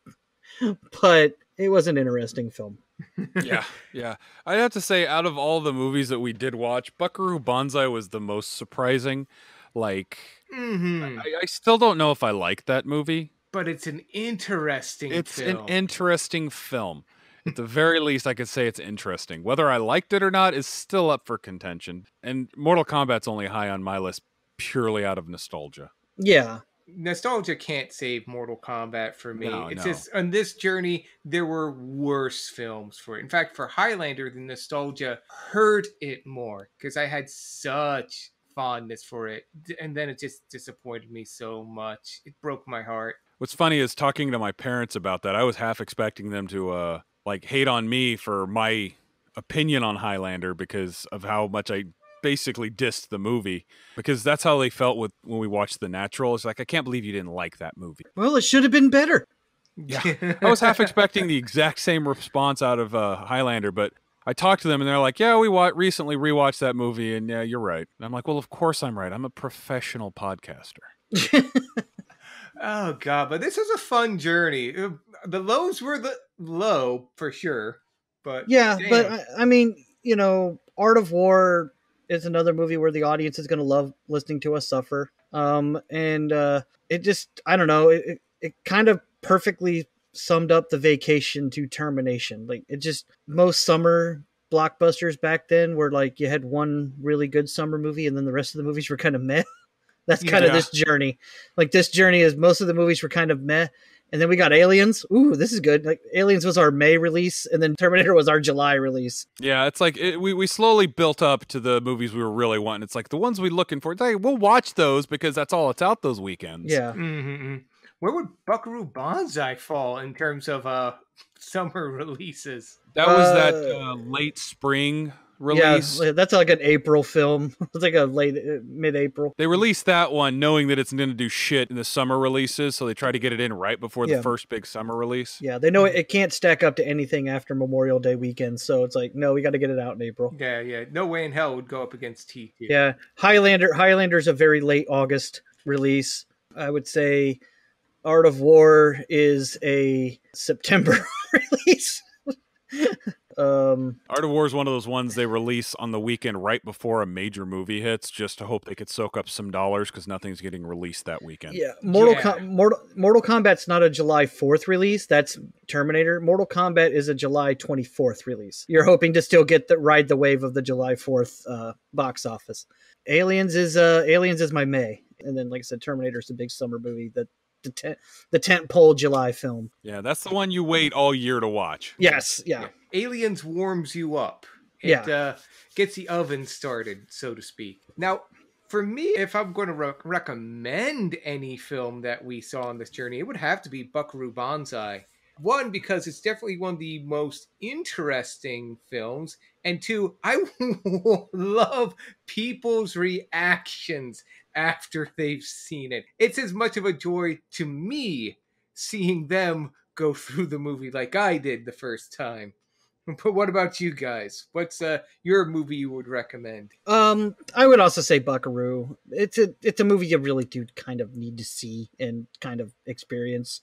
but it was an interesting film. yeah, yeah. I'd have to say, out of all the movies that we did watch, Buckaroo Banzai was the most surprising. Like, Mhm. I, I still don't know if I like that movie. But it's an interesting It's film. an interesting film. At the very least, I could say it's interesting. Whether I liked it or not is still up for contention. And Mortal Kombat's only high on my list purely out of nostalgia. Yeah, nostalgia can't save Mortal Kombat for me. No, it's no. just on this journey there were worse films for it. In fact, for Highlander, the nostalgia hurt it more because I had such fondness for it, and then it just disappointed me so much. It broke my heart. What's funny is talking to my parents about that. I was half expecting them to uh like hate on me for my opinion on Highlander because of how much I basically dissed the movie because that's how they felt with when we watched The Natural. It's like I can't believe you didn't like that movie. well, it should have been better. Yeah. I was half expecting the exact same response out of uh, Highlander, but I talked to them and they're like, "Yeah, we wa- recently rewatched that movie, and yeah, you're right." And I'm like, "Well, of course I'm right. I'm a professional podcaster." Oh god, but this is a fun journey. Uh, The lows were the low for sure, but Yeah, but. I, I mean, you know, Art of War is another movie where the audience is going to love listening to us suffer. Um, and uh, it just, I don't know, it, it, it kind of perfectly summed up the vacation to termination. Like, it just, most summer blockbusters back then were like you had one really good summer movie and then the rest of the movies were kind of meh. That's kind of this journey. Like, this journey is most of the movies were kind of meh. And then we got Aliens. Ooh, this is good. Like Aliens was our May release, and then Terminator was our July release. Yeah, it's like it, we we slowly built up to the movies we were really wanting. It's like the ones we looking for. It's like, we'll watch those because that's all it's out those weekends. Yeah. Mhm. Where would Buckaroo Banzai fall in terms of uh summer releases? that was that Uh, uh, late spring Yeah, that's like an April film. It's like a late uh, mid-April. They released that one knowing that it's going to do shit in the summer releases, so they try to get it in right before Yeah. the first big summer release. Yeah, they know it, it can't stack up to anything after Memorial Day weekend, so it's like, no, we got to get it out in April. Yeah, yeah. No way in hell would go up against T. Yeah, Highlander. Highlander's a very late August release. I would say Art of War is a September release. um, Art of War is one of those ones they release on the weekend right before a major movie hits, just to hope they could soak up some dollars because nothing's getting released that weekend. yeah, Mortal Yeah. Com- Mortal Mortal Kombat's not a July fourth release. That's Terminator. Mortal Kombat is a July twenty fourth release. You're hoping to still get the ride the wave of the July fourth uh, box office. Aliens is uh, Aliens is my May, and then like I said, Terminator's a big summer movie. The the tent the tent pole July film. Yeah, that's the one you wait all year to watch. Yes, yeah. Aliens warms you up. It Yeah. uh, gets the oven started, so to speak. Now, for me, if I'm going to re- recommend any film that we saw on this journey, it would have to be Buckaroo Banzai. One, because it's definitely one of the most interesting films, and two, I love people's reactions after they've seen it. It's as much of a joy to me seeing them go through the movie like I did the first time. But what about you guys? What's uh, your movie you would recommend? Um, I would also say Buckaroo. It's a it's a movie you really do kind of need to see and kind of experience,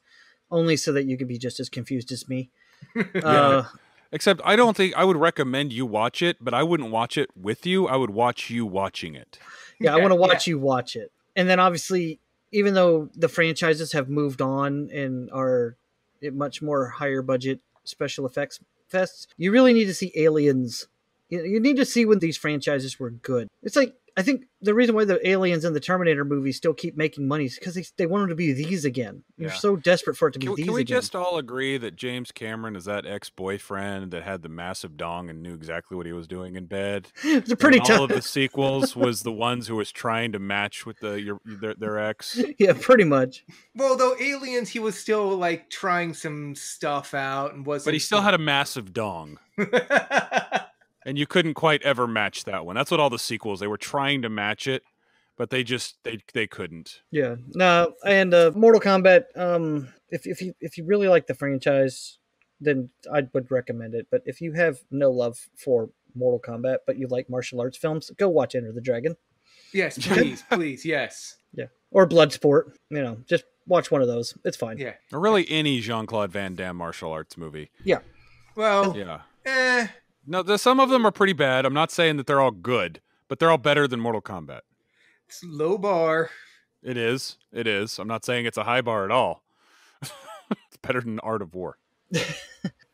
only so that you can be just as confused as me. Uh, Except I don't think I would recommend you watch it, but I wouldn't watch it with you. I would watch you watching it. Yeah, I want to Yeah, watch you watch it, and then obviously, even though the franchises have moved on and are at much more higher budget special effects fests, you really need to see Aliens. You, you need to see when these franchises were good. It's like I think the reason why the aliens in the Terminator movies still keep making money is because they, they want them to be these again. You're Yeah. so desperate for it to be Can, these can we again. just all agree that James Cameron is that ex-boyfriend that had the massive dong and knew exactly what he was doing in bed? it's a pretty And tough. all of the sequels was the ones who was trying to match with the your their, their ex. yeah, pretty much. Well, though aliens, he was still like trying some stuff out and wasn't. But he still had a massive dong. and you couldn't quite ever match that one. That's what all the sequels they were trying to match it, but they just they they couldn't. Yeah. No, and uh, Mortal Kombat. Um, if if you if you really like the franchise, then I would recommend it. But if you have no love for Mortal Kombat, but you like martial arts films, go watch Enter the Dragon. yes, please, please, yes. Yeah. Or Bloodsport. You know, just watch one of those. It's fine. Yeah. Or really any Jean Claude Van Damme martial arts movie. Yeah. Well, Yeah. eh, No, the, some of them are pretty bad. I'm not saying that they're all good, but they're all better than Mortal Kombat. it's low bar. It is. It is. I'm not saying it's a high bar at all. it's better than Art of War.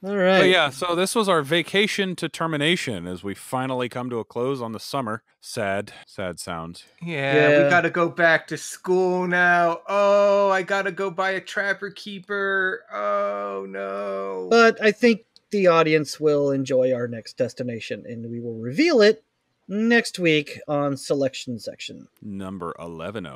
All right. But yeah, so this was our vacation to termination as we finally come to a close on the summer. Sad, sad sounds. Yeah, Yeah. we gotta go back to school now. Oh, I gotta go buy a trapper keeper. Oh no. But I think the audience will enjoy our next destination, and we will reveal it next week on selection section. Number 11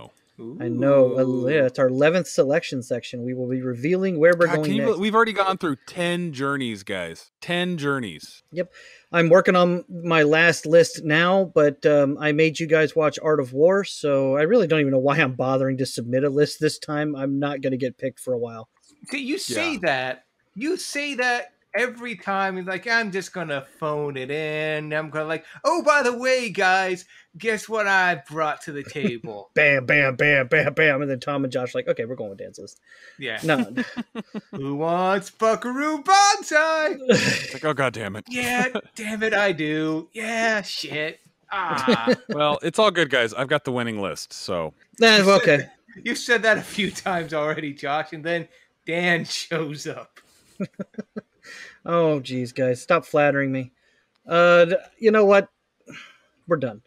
I know. Ooh. Yeah, it's our eleventh selection section. We will be revealing where we're God, going can you, next. bel- we've already gone through 10 journeys, guys. 10 journeys. Yep. I'm working on my last list now, but um, I made you guys watch Art of War, so I really don't even know why I'm bothering to submit a list this time. I'm not going to get picked for a while. See, You say Yeah. that. You say that every time. he's like I'm just gonna phone it in. I'm gonna like, oh, by the way, guys, guess what I brought to the table? Bam, bam, bam, bam, bam, and then Tom and Josh are like, okay, we're going with Dan's list. yeah. No, Who wants Buckaroo Banzai? It's like, oh, God damn it. Yeah, damn it, I do. Yeah, shit. Ah, well, it's all good, guys. I've got the winning list. So Nah, okay. you said that a few times already, Josh, and then Dan shows up. Oh, geez, guys, stop flattering me. Uh, you know what? We're done.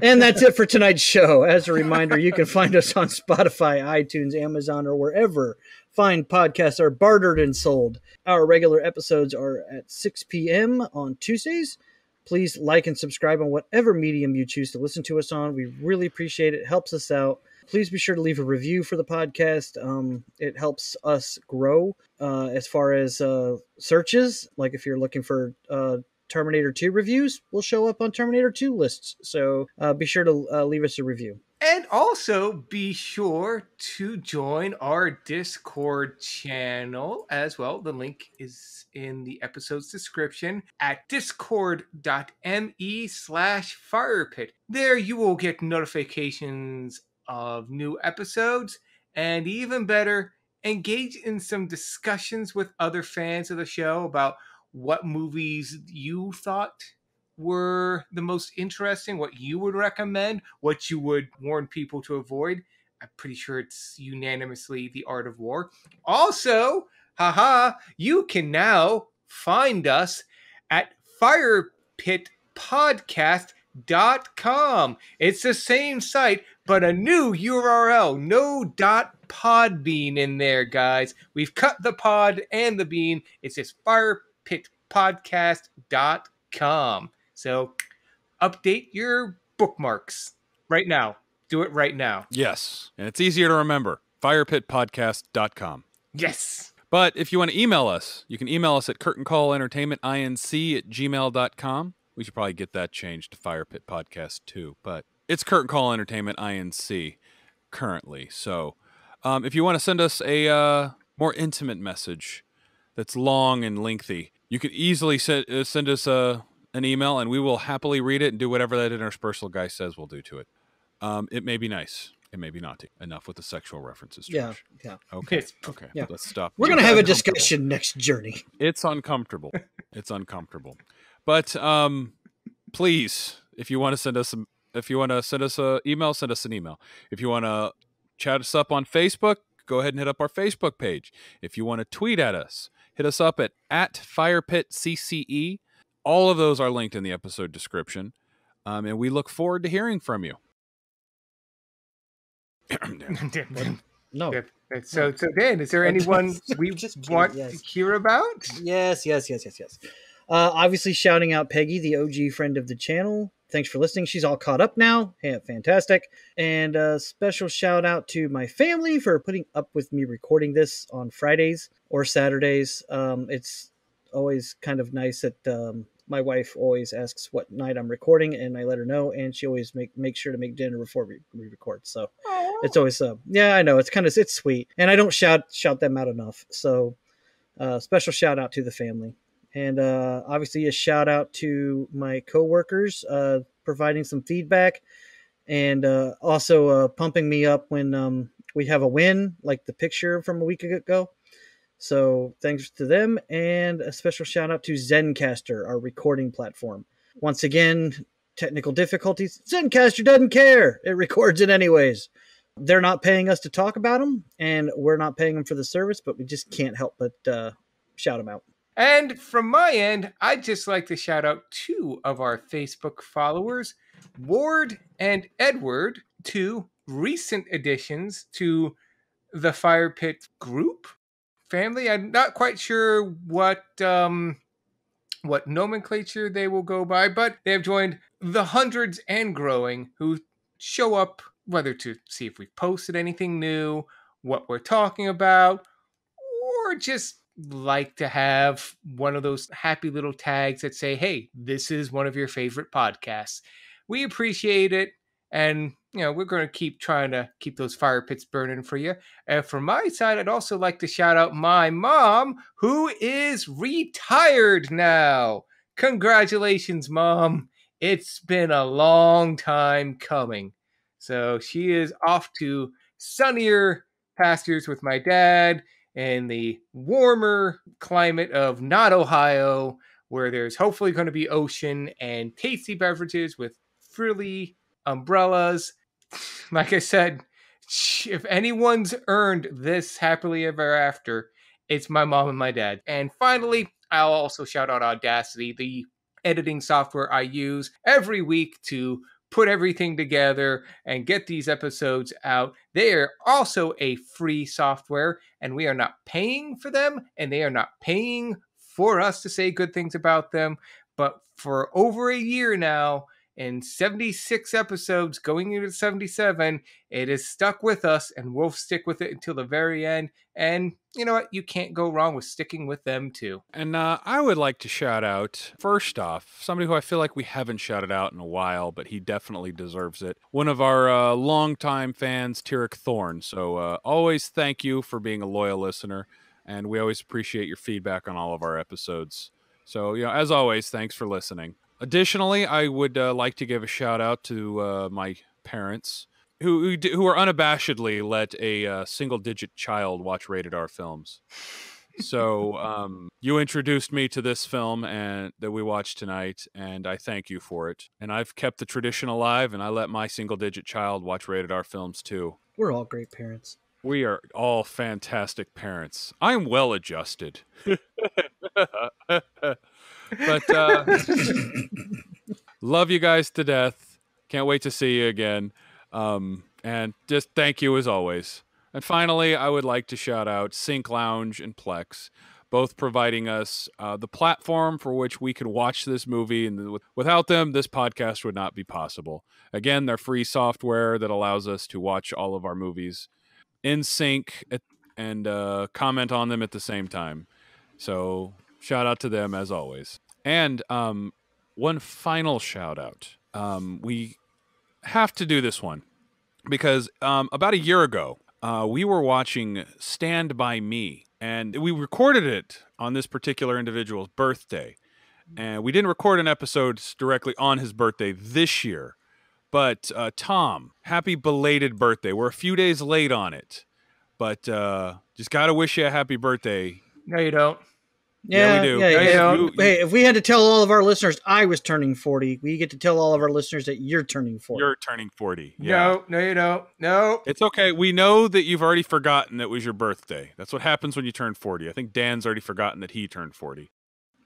And that's it for tonight's show. As a reminder, you can find us on Spotify, iTunes, Amazon, or wherever fine podcasts are bartered and sold. Our regular episodes are at 6 p.m. on Tuesdays. Please like and subscribe on whatever medium you choose to listen to us on. We really appreciate it. It helps us out. Please be sure to leave a review for the podcast. Um, it helps us grow uh, as far as uh, searches. Like if you're looking for uh, Terminator 2 reviews, we'll show up on Terminator 2 lists. So uh, be sure to uh, leave us a review. And also be sure to join our Discord channel as well. The link is in the episode's description at discord.me slash firepit. There you will get notifications of new episodes and even better, engage in some discussions with other fans of the show about what movies you thought were the most interesting, what you would recommend, what you would warn people to avoid. I'm pretty sure it's unanimously The Art of War. Also, haha, you can now find us at firepitpodcast.com. It's the same site, but a new URL. No dot podbean in there, guys. We've cut the pod and the bean. It's just firepitpodcast.com. So update your bookmarks right now. Do it right now. yes, and it's easier to remember. Firepitpodcast.com. Yes. But if you want to email us, you can email us at curtaincallentertainmentinc at gmail.com. We should probably get that changed to Fire Pit Podcast too, but it's Curtain Call Entertainment Inc. currently. So um, if you want to send us a uh, more intimate message that's long and lengthy, you could easily send, uh, send us a, an email and we will happily read it and do whatever that interspersal guy says we'll do to it. Um, it may be nice. It may be not Enough with the sexual references, Yeah, Josh. yeah. Okay. Okay. Yeah. Let's stop. We're going to have a discussion next journey. It's uncomfortable. it's uncomfortable. But um, please, if you want to send us, some, if you want to send us an email, send us an email. If you want to chat us up on Facebook, go ahead and hit up our Facebook page. If you want to tweet at us, hit us up at at firepitcce. All of those are linked in the episode description. Um, and we look forward to hearing from you. No. So, so Dan, is there anyone we Just want yes. to hear about? Yes, yes, yes, yes, yes. Uh, obviously, shouting out Peggy, the OG friend of the channel. Thanks for listening. She's all caught up now. Yeah, fantastic. And a special shout out to my family for putting up with me recording this on Fridays or Saturdays. Um, it's always kind of nice that um, my wife always asks what night I'm recording, and I let her know, and she always make make sure to make dinner before we, we record. So it's always uh, yeah, I know it's kind of it's sweet, and I don't shout shout them out enough. So uh, special shout out to the family and uh, obviously a shout out to my coworkers uh, providing some feedback and uh, also uh, pumping me up when um, we have a win like the picture from a week ago. So thanks to them and a special shout out to Zencastr our recording platform. Once again technical difficulties. Zencastr doesn't care. It records it anyways. They're not paying us to talk about them and we're not paying them for the service but we just can't help but uh, shout them out And from my end, I'd just like to shout out two of our Facebook followers, Ward and Edward, two recent additions to the Fire Pit group family. I'm not quite sure what um, what nomenclature they will go by, but they have joined the hundreds and growing who show up whether to see if we've posted anything new, what we're talking about, or just like to have one of those happy little tags that say, hey, this is one of your favorite podcasts. We appreciate it. And, you know, we're going to keep trying to keep those fire pits burning for you. And from my side, I'd also like to shout out my mom, who is retired now. Congratulations, mom. It's been a long time coming. So she is off to sunnier pastures with my dad in the warmer climate of not Ohio, where there's hopefully going to be ocean and tasty beverages with frilly umbrellas. Like I said, if anyone's earned this happily ever after, it's my mom and my dad. And finally, I'll also shout out Audacity, the editing software I use every week to put everything together and get these episodes out. They are also a free software, and we are not paying for them, and they are not paying for us to say good things about them. But for over a year now, in 76 episodes going into 77, it has stuck with us, and we'll stick with it until the very end. And you know what? You can't go wrong with sticking with them too. And uh, I would like to shout out, first off, somebody who I feel like we haven't shouted out in a while, but he definitely deserves it. One of our uh, longtime fans, Tyrek Thorne. So uh, always thank you for being a loyal listener, and we always appreciate your feedback on all of our episodes. So, you know, as always, thanks for listening. Additionally, I would uh, like to give a shout out to uh, my parents who who, who are unabashedly let a uh, single digit child watch rated R films. So um, you introduced me to this film and that we watched tonight, and I thank you for it. And I've kept the tradition alive, and I let my single digit child watch rated R films too. we're all great parents We are all fantastic parents. I'm well adjusted. but uh, love you guys to death. Can't wait to see you again. Um, and just thank you as always. And finally, I would like to shout out SyncLounge and Plex, both providing us uh, the platform for which we can watch this movie. And with- without them, this podcast would not be possible. Again, they're free software that allows us to watch all of our movies in sync and uh, comment on them at the same time. So shout out to them as always. And um, one final shout out. Um, we have to do this one because um, about a year ago, uh, we were watching Stand By Me, and we recorded it on this particular individual's birthday. And we didn't record an episode directly on his birthday this year. But uh, Tom, happy belated birthday. We're a few days late on it, but uh, just got to wish you a happy birthday. No, you don't. Yeah, we do. Yeah, Yeah, yeah. you- you- hey, if we had to tell all of our listeners I was turning 40, we get to tell all of our listeners that you're turning 40. You're turning 40. Yeah. No, no, you don't. No. It's okay. We know that you've already forgotten it was your birthday. That's what happens when you turn 40. I think Dan's already forgotten that he turned 40.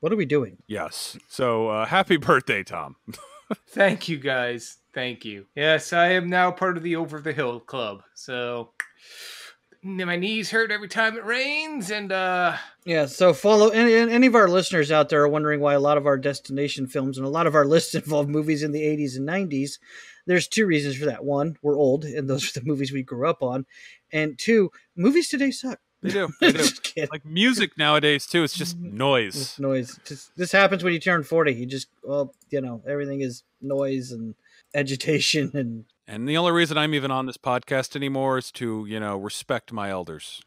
What are we doing? Yes. So uh, happy birthday, Tom. Thank you, guys. Thank you. Yes, I am now part of the Over the Hill Club. So my knees hurt every time it rains, and uh, Yeah, so follow any, any of our listeners out there are wondering why a lot of our destination films and a lot of our lists involve movies in the 80s and 90s. There's two reasons for that. One, we're old, and those are the movies we grew up on. And two, movies today suck. They do. They do. Just like music nowadays too. It's just It's noise. noise. Just, this happens when you turn 40. You just, well, you know, everything is noise and agitation and And the only reason I'm even on this podcast anymore is to, you know, respect my elders.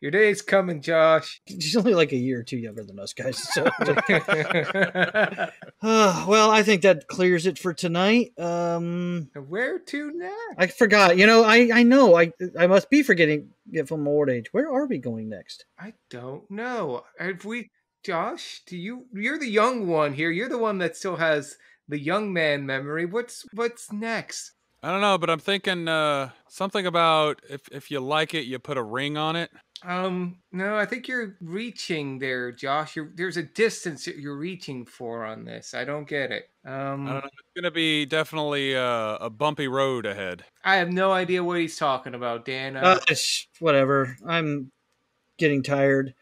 your day's coming, Josh. she's only like a year or two younger than us guys. So Uh, well, I think that clears it for tonight. Um, Where to next? I forgot. You know, I I know. I I must be forgetting. Get from old age. Where are we going next? I don't know. Have we, Josh? Do you? You're the young one here. You're the one that still has the young man memory. What's What's next? I don't know, but I'm thinking uh, something about if if you like it, you put a ring on it. Um, no, I think you're reaching there, Josh. You're, there's a distance that you're reaching for on this. I don't get it. Um, I don't know. It's gonna be definitely uh, a bumpy road ahead. I have no idea what he's talking about, Dan. Uh, Uh, sh- whatever. I'm getting tired.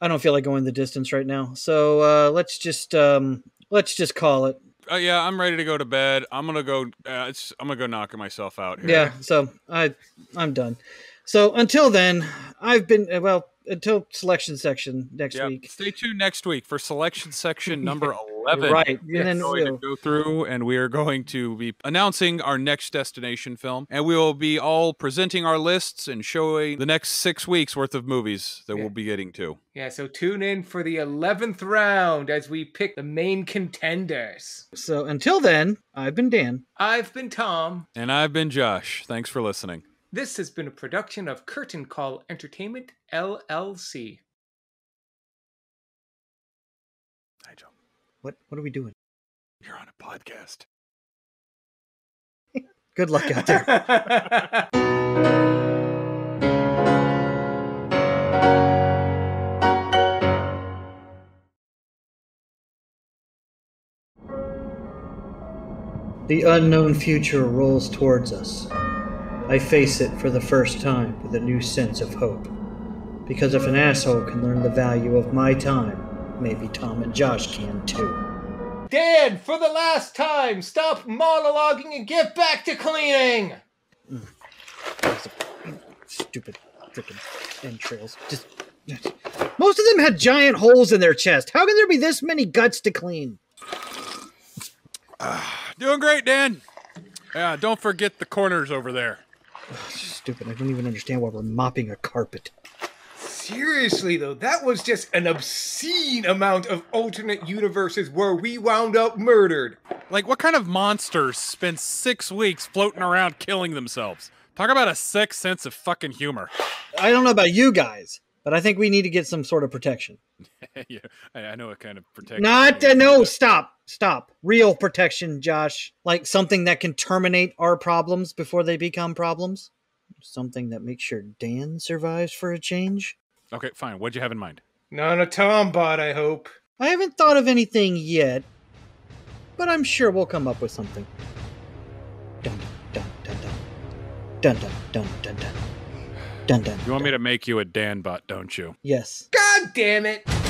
I don't feel like going the distance right now. So uh, let's just um, let's just call it. Uh, yeah, I'm ready to go to bed. I'm gonna go. Uh, I'm gonna go knocking myself out here. Yeah. So I I'm done. So until then, I've been uh, well until selection section next Yeah. week. Stay tuned next week for selection section number 11. Right. And then We're going to we'll- go through and we are going to be announcing our next destination film and we will be all presenting our lists and showing the next six weeks worth of movies that Yeah. we'll be getting to yeah, so tune in for the 11th round as we pick the main contenders. So until then, I've been Dan. I've been Tom. and i've been josh thanks for listening This has been a production of Curtain Call Entertainment, LLC. Nigel, What what are we doing? you're on a podcast Good luck out there. The unknown future rolls towards us. I face it for the first time with a new sense of hope. Because if an asshole can learn the value of my time, maybe Tom and Josh can too. Dan, for the last time, stop monologuing and get back to cleaning! Stupid freaking entrails. Just most of them had giant holes in their chest. How can there be this many guts to clean? doing great dan yeah don't forget the corners over there Stupid. I don't even understand why we're mopping a carpet. Seriously, though, that was just an obscene amount of alternate universes where we wound up murdered. like what kind of monsters spend six weeks floating around killing themselves talk about a sick sense of fucking humor I don't know about you guys, but I think we need to get some sort of protection. yeah I, I know what kind of protection Not you uh, need. no, stop, stop. Real protection, Josh. Like something that can terminate our problems before they become problems. Something that makes sure Dan survives for a change. Okay fine what'd you have in mind Not a Tombot, I hope. I haven't thought of anything yet, but I'm sure we'll come up with something. Dun dun dun dun dun dun dun dun dun dun dun. you want me to make you a dan bot don't you Yes. God damn it!